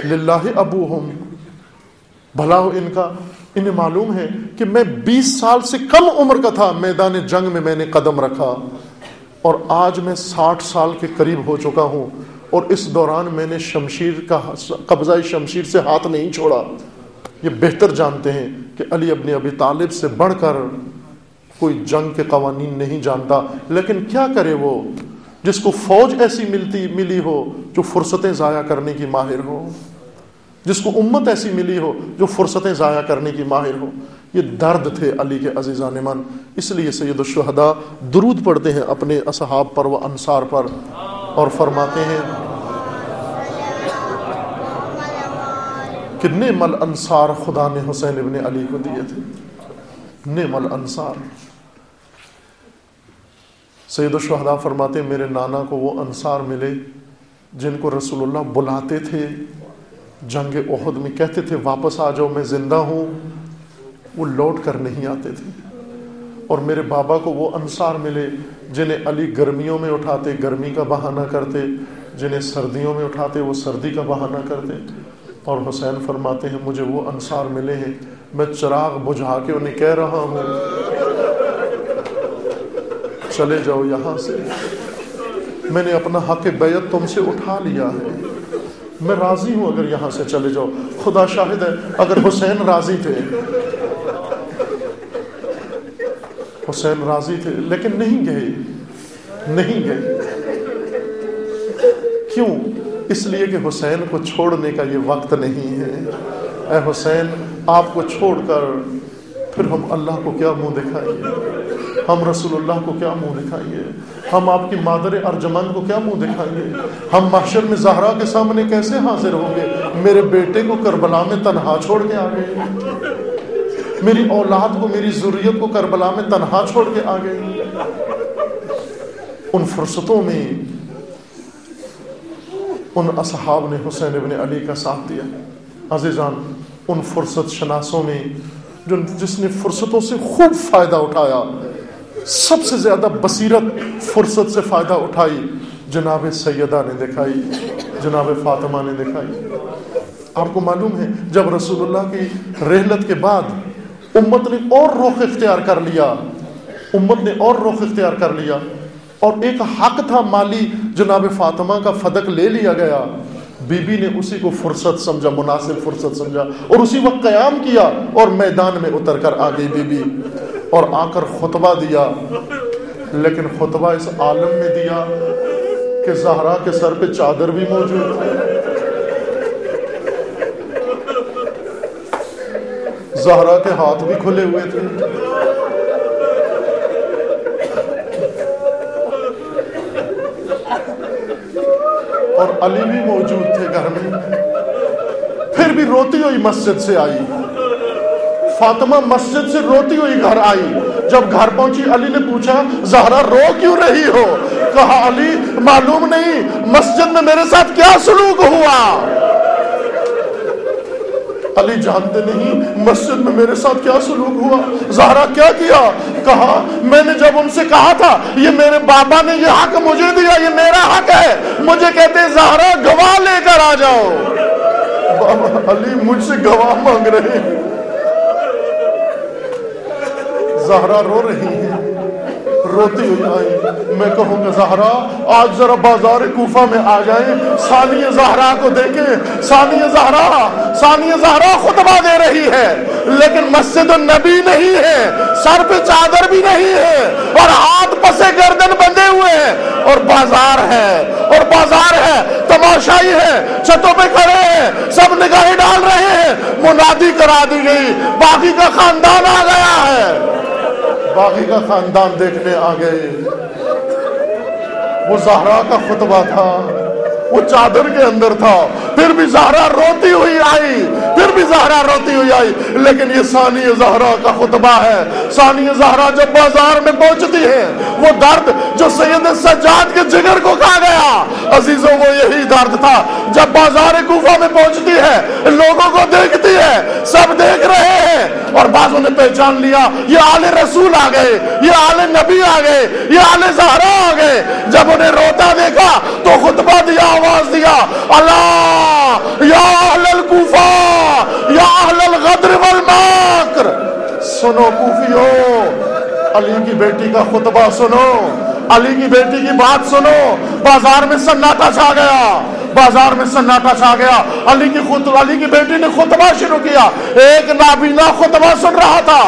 लिल्लाह अबू हम भला हो इनका। इन्हें मालूम है कि मैं 20 साल से कम उम्र का था, मैदान जंग में मैंने कदम रखा। और आज मैं 60 साल के करीब हो चुका हूँ और इस दौरान मैंने शमशीर का कब्जा शमशीर से हाथ नहीं छोड़ा। ये बेहतर जानते हैं कि अली अपने अभी तालिब से बढ़कर कोई जंग के कवानीन नहीं जानता। लेकिन क्या करे वो? जिसको फौज ऐसी मिलती, मिली हो, जो फुर्सतें ज़ाया करने की माहिर हो। जिसको उम्मत ऐसी मिली हो, जो फुर्सतें ज़ाया करने की माहिर हो। ये दर्द थे अली के अजीज़ा नमन। इसलिए सैद शहदा दरूद पढ़ते हैं अपने असहाब पर व अंसार पर और फरमाते हैं, कि नेमल अंसार खुदा ने हुसैन इबन अली को दिए थे। नेमल अंसार। सैद शहदा फरमाते, मेरे नाना को वो अंसार मिले जिनको रसूलुल्लाह बुलाते थे। जंग ओहद में कहते थे, वापस आ जाओ, मैं ज़िंदा हूँ। वो लौट कर नहीं आते थे। और मेरे बाबा को वो अंसार मिले, जिन्हें अली गर्मियों में उठाते, गर्मी का बहाना करते, जिन्हें सर्दियों में उठाते, वो सर्दी का बहाना करते। और हुसैन फरमाते हैं, मुझे वो अंसार मिले हैं। मैं चिराग बुझा के उन्हें कह रहा हूँ, चले जाओ यहाँ से। मैंने अपना हक बैत तुमसे उठा लिया है। मैं राज़ी हूँ अगर यहाँ से चले जाओ। खुदा शाहिद है, अगर हुसैन राज़ी थे। हुसैन राज़ी थे, लेकिन नहीं गए। नहीं गए। क्यों? इसलिए कि हुसैन को छोड़ने का ये वक्त नहीं है। ए हुसैन, आपको छोड़कर फिर हम अल्लाह को क्या मुँह दिखाएँगे? हम रसूलुल्लाह को क्या मुँह दिखाइए? हम आपकी मादर अर्जमंद को क्या मुँह दिखाएँगे हम माशर में जहरा के सामने कैसे हाजिर होंगे? मेरे बेटे को करबला में तनहा छोड़ के आ गए। मेरी औलाद को, मेरी ज़रूरत को करबला में तनहा छोड़ के आ गए। उन फुर्सतों में उन असहाब ने हुसैन इबन अली का साथ दिया। अजीजान, उन फुर्सत शनासों में जो जिसने फुर्सतों से खूब फ़ायदा उठाया सबसे ज़्यादा बसीरत फुर्सत से फ़ायदा उठाई, जनाब सैदा ने दिखाई, जनाब फातिमा ने दिखाई। आपको मालूम है, जब रसूलुल्लाह की रहलत के बाद उम्मत ने और रुख इख्तियार कर लिया, उम्मत ने और रुख इख्तियार कर लिया, और एक हक था माली, जनाब फातिमा का फदक ले लिया गया बीबी ने उसी को फुर्सत समझा, मुनासिब फुर्सत समझा और उसी वक्त कयाम किया और मैदान में उतर कर आ गई बीबी और आकर खुतबा दिया। लेकिन खुतबा इस आलम में दिया कि जहरा के सर पे चादर भी मौजूद थी। जहरा के हाथ भी खुले हुए थे। और अली भी मौजूद थे घर में। फिर भी रोती हुई मस्जिद से आई। फातिमा मस्जिद से रोती हुई घर आई। जब घर पहुँची, अली ने पूछा, जहरा, रो क्यों रही हो? कहा, अली, मालूम नहीं, मस्जिद में मेरे साथ क्या सलूक हुआ? अली जानते नहीं, मस्जिद में मेरे साथ क्या सलूक हुआ? जहरा क्या किया? कहा, मैंने जब उनसे कहा था, ये मेरे बाबा ने ये हक मुझे दिया, ये मेरा हक है। मुझे कहते जहरा, गवाह लेकर आ जाओ। बाबा, अली मुझसे गवाह मांग रहे हैं। जहरा रो रही है। रोती हुई आई। मैं कहूँगा, जहरा, आज जरा बाज़ार कूफा में आ जाए। सानिय जहरा को देखे। सानिय जहरा सानिय जहरा खुतबा दे रही है। लेकिन मस्जिद नबी नहीं है, सर पे चादर भी नहीं है, और हाथ पसे गर्दन बंधे हुए हैं। और बाज़ार है, और बाज़ार है, तमाशाई है, छतों पे खड़े हैं, सब निगाहें डाल रहे हैं। मुनादी करा दी गई, बाकी का खानदान आ गया है। बाकी का खानदान देखने आ गए। वो जहरा का खुतबा था। वो चादर के अंदर था। फिर भी जहरा रोती हुई आई। फिर भी जहरा रोती हुई आई। लेकिन ये सानिय जहरा का खुतबा है। सानिय जहरा जब बाज़ार में पहुँचती है, वो दर्द जो सैयद सज्जाद के जिगर को खा गया। अजीजों, वो यही दर्द था। जब बाज़ार कोफा में पहुँचती है, लोगों को देखती है, सब देख रहे हैं। और बाजों ने पहचान लिया, ये आले रसूल आ गए, ये आले नबी आ गए, ये आले जहरा आ गए। जब उन्हें रोता देखा तो खुतबा दिया आवाज़ दिया अल्लाह, या अहलल कूफा, या अहलल गद्र वल माकर सुनो कूफियो, अली की बेटी का खुतबा सुनो, अली की बेटी की बात सुनो। बाज़ार में सन्नाटा छा गया, बाज़ार में सन्नाटा छा गया। अली की खुद अली की बेटी ने खुतबा शुरू किया। एक नाबीना खुतबा सुन रहा था।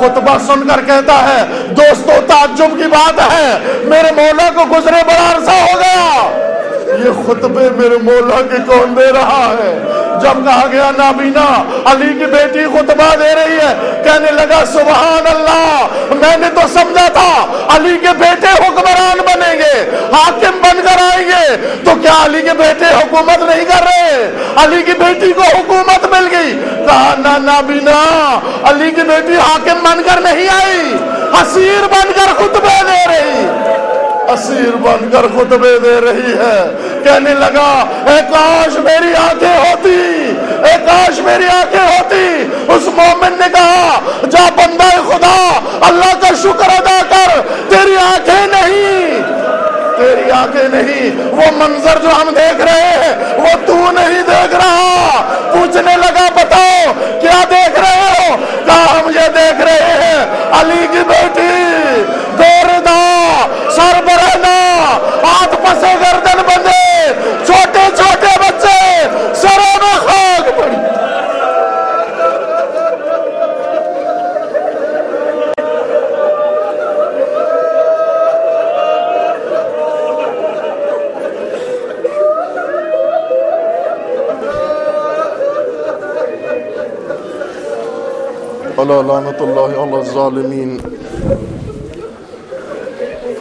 खुतबा सुनकर कहता है, दोस्तों, ताज्जुब की बात है। मेरे मौला को गुजरे बड़ा अरसा हो गया। ये खुतबे मेरे मौला के कौन दे रहा है? जब कहा गया नाबीना अली की बेटी खुतबा दे रही है, कहने लगा सुबहान अल्लाह मैंने तो समझा था, अली के बेटे हुक्मरान बनेंगे, हाकिम बनकर आएँगे। तो क्या अली के बेटे हुकूमत नहीं कर रहे? अली की बेटी को हुकूमत मिल गई। कहा, ना नाबीना अली की बेटी हाकिम बनकर नहीं आई, हसीर बनकर खुतबे दे रही। असीर बनकर खुतबे दे रही है। कहने लगा काश मेरी आँखें होती काश मेरी आँखें होती। उस मोमिन ने कहा, जा बंदा खुदा, अल्लाह का शुक्र अदा कर, तेरी आँखें नहीं, तेरी आँखें नहीं, वो मंजर जो हम देख रहे हैं, वो तू नहीं देख रहा। पूछने लगा, बताओ, क्या देख रहे हो? कहा, हम ये देख रहे हैं, अली की बेटी गोरदा सरबराना हाथ पसे गर्दन बंदे छोटे छोटे बच्चे सरों में खाक पड़ी। अला लानतुल्लाहि अला ज़ालिमीन।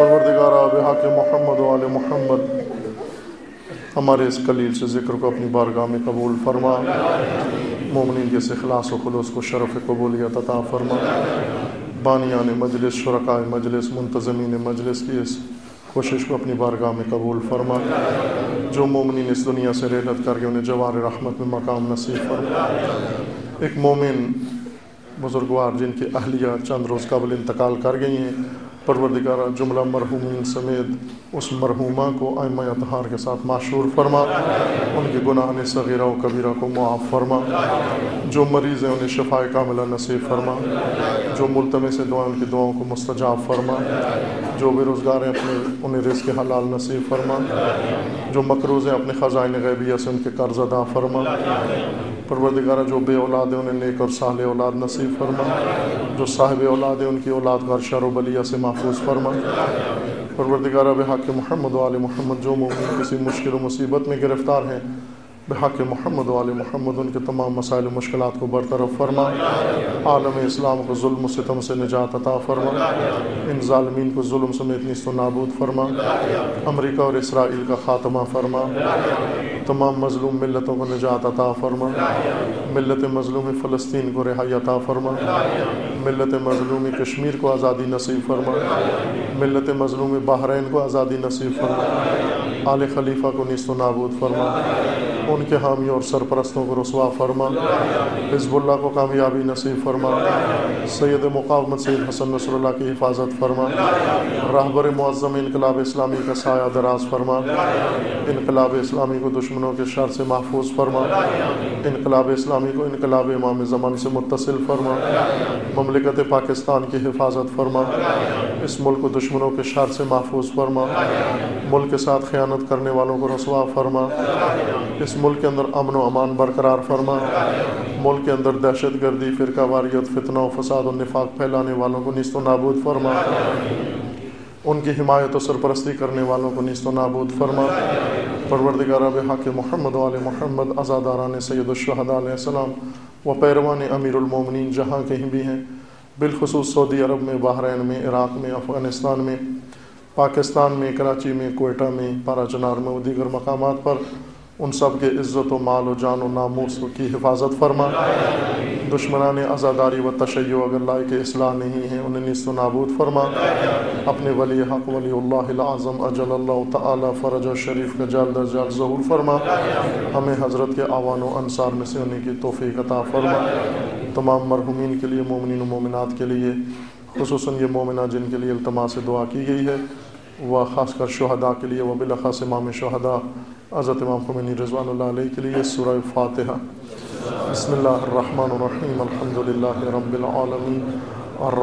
परवरदिगारा बेहक मोहम्मद वाल मोहम्मद हमारे इस कलील से ज़िक्र को अपनी बारगाह में कबूल फरमा। मोमिन के व खलूस को शरफ़ कबूलियत अता फरमा। बानियान मजलिस शुरा मजलिस, मुंतज़मीन मजलिस की इस कोशिश को अपनी बारगाह में कबूल फरमा। जो मोमिन इस दुनिया से रेलत करके उन्हें जवार रहमत में मकाम नसीब फरमा। एक मोमिन बुजुर्गवार जिनकी अहलिया चंद रोज़ कबल इंतकाल कर गई हैं परवरदिगारा, जुमला मरहूमिन समेत उस मरहूमा को आयम अतहार के साथ माशूर फरमा। उनके गुनाह सगीरा व कबीरा को मुआफ़ फरमा। जो मरीज़ हैं, उन्हें शफा कामिला नसीब फरमा। जो मुलतमे से दुआ उनकी दुआओं को मुस्तजाब फरमा। जो बेरोज़गार हैं, अपने, उन्हें रिज़ के हलाल नसीब फरमा। जो मकरूज़ हैं, अपने ख़जाइन गैबिया से उनके कर्ज अदा फरमा। परवरदिगारा जो बे औलाद है, उन्हें नेक और साल औलाद नसीब फरमा। जो साहिब औलाद है, उनकी औलाद का शर बलिया से महफूज फरमा। परवरदिगारा बेहक मोहम्मद वाल मोहम्मद जो मोमिन किसी मुश्किल मुसीबत में गिरफ़्तार हैं बेहक मोहम्मद वाल मोहम्मद, उनके तमाम मसाइल मुश्किल को बरतरफ फरमा। आलम इस्लाम को जुल्म सितम से निजात अता फरमा। इन ालमीन को जुल्म समेत निस्त नाबूद फरमा। अमरीका और इसराइल का ख़ात्मा फरमा। तमाम मजलूम मिलतों को निजात अता फरमा। मिलत मजलूम फ़लस्तीन को रिहाई अता फरमा। मिलत मजलूम कश्मीर को आज़ादी नसीब फरमा। मिलत मजलूम बहरीन को आज़ादी नसीब फरमा। आल खलीफा को निस्त नाबूद फरमा। उनके हामी और सरपरस्तों को रसवा फरमा। हिजबुल्ला को कामयाबी नसीब फरमा। सैद मुकावमत सैद हसन नसरुल्ला की हिफाजत फरमा। रहबर मुआज़म इनकलाब इस्लामी का साया दराज फरमा। इनकलाब इस्लामी को दुश्मनों के शर से महफूज फरमा। इनकलाब इस्लामी को इनकलाब इमाम ज़मान से मुतसिल फरमा। ममलिकत पाकिस्तान की हिफाजत फरमा। इस मुल्क को दुश्मनों के शर से महफूज फरमा। मुल्क के साथ ख़यानत करने वालों को रसवा फरमा। इस मुल्क के अंदर अमन व अमान बरकरार फरमा। मुल्क के अंदर दहशत गर्दी फ़िरका वारियत फितना फसाद और निफाक फैलाने वालों को निस्त नाबूद फरमा। उनकी हिमायत और सरपरस्ती करने वालों को निस्त नाबूद फरमा। परवरदिगारा बेहक मोहम्मद वाल मोहम्मद, आज़ादारान सैदुलशहदाम व पैरवान अमीरमिन जहाँ कहीं भी हैं। बिलखसूस सऊदी अरब में बहरीन में, इराक़ में, अफ़गानिस्तान में, पाकिस्तान में, कराची में कोयटा में पाराचनार में दीगर मकाम पर उन सब के इज़्ज़त व माल व जान व नामूस की हिफाजत फरमा। दुश्मनान, आज़ादारी व तशैय अगर लाए के असलाह नहीं है, उन्हें निस्त नाबूद फरमा। अपने वली हक वली आज़म अजल ताली फ़रज शरीफ का जाल दर्जाल ज़हूर फरमा। हमें हज़रत के आवान व अनसार में से होने की तोफ़ी अता फरमा। तमाम मरहुमीन के लिए मोमिन मोमिनत के लिए खसूस ये मोमिना जिनके लिए अल्तमा से दुआ की गई है। व ख़ासकर शहदा के लिए, व बिलख़ास इमाम शहदा। हज़रत इमाम खुमैनी रज़वान के लिए सूर फ़ातिहा बसमीम अलहमदिल्ला रबालमीन और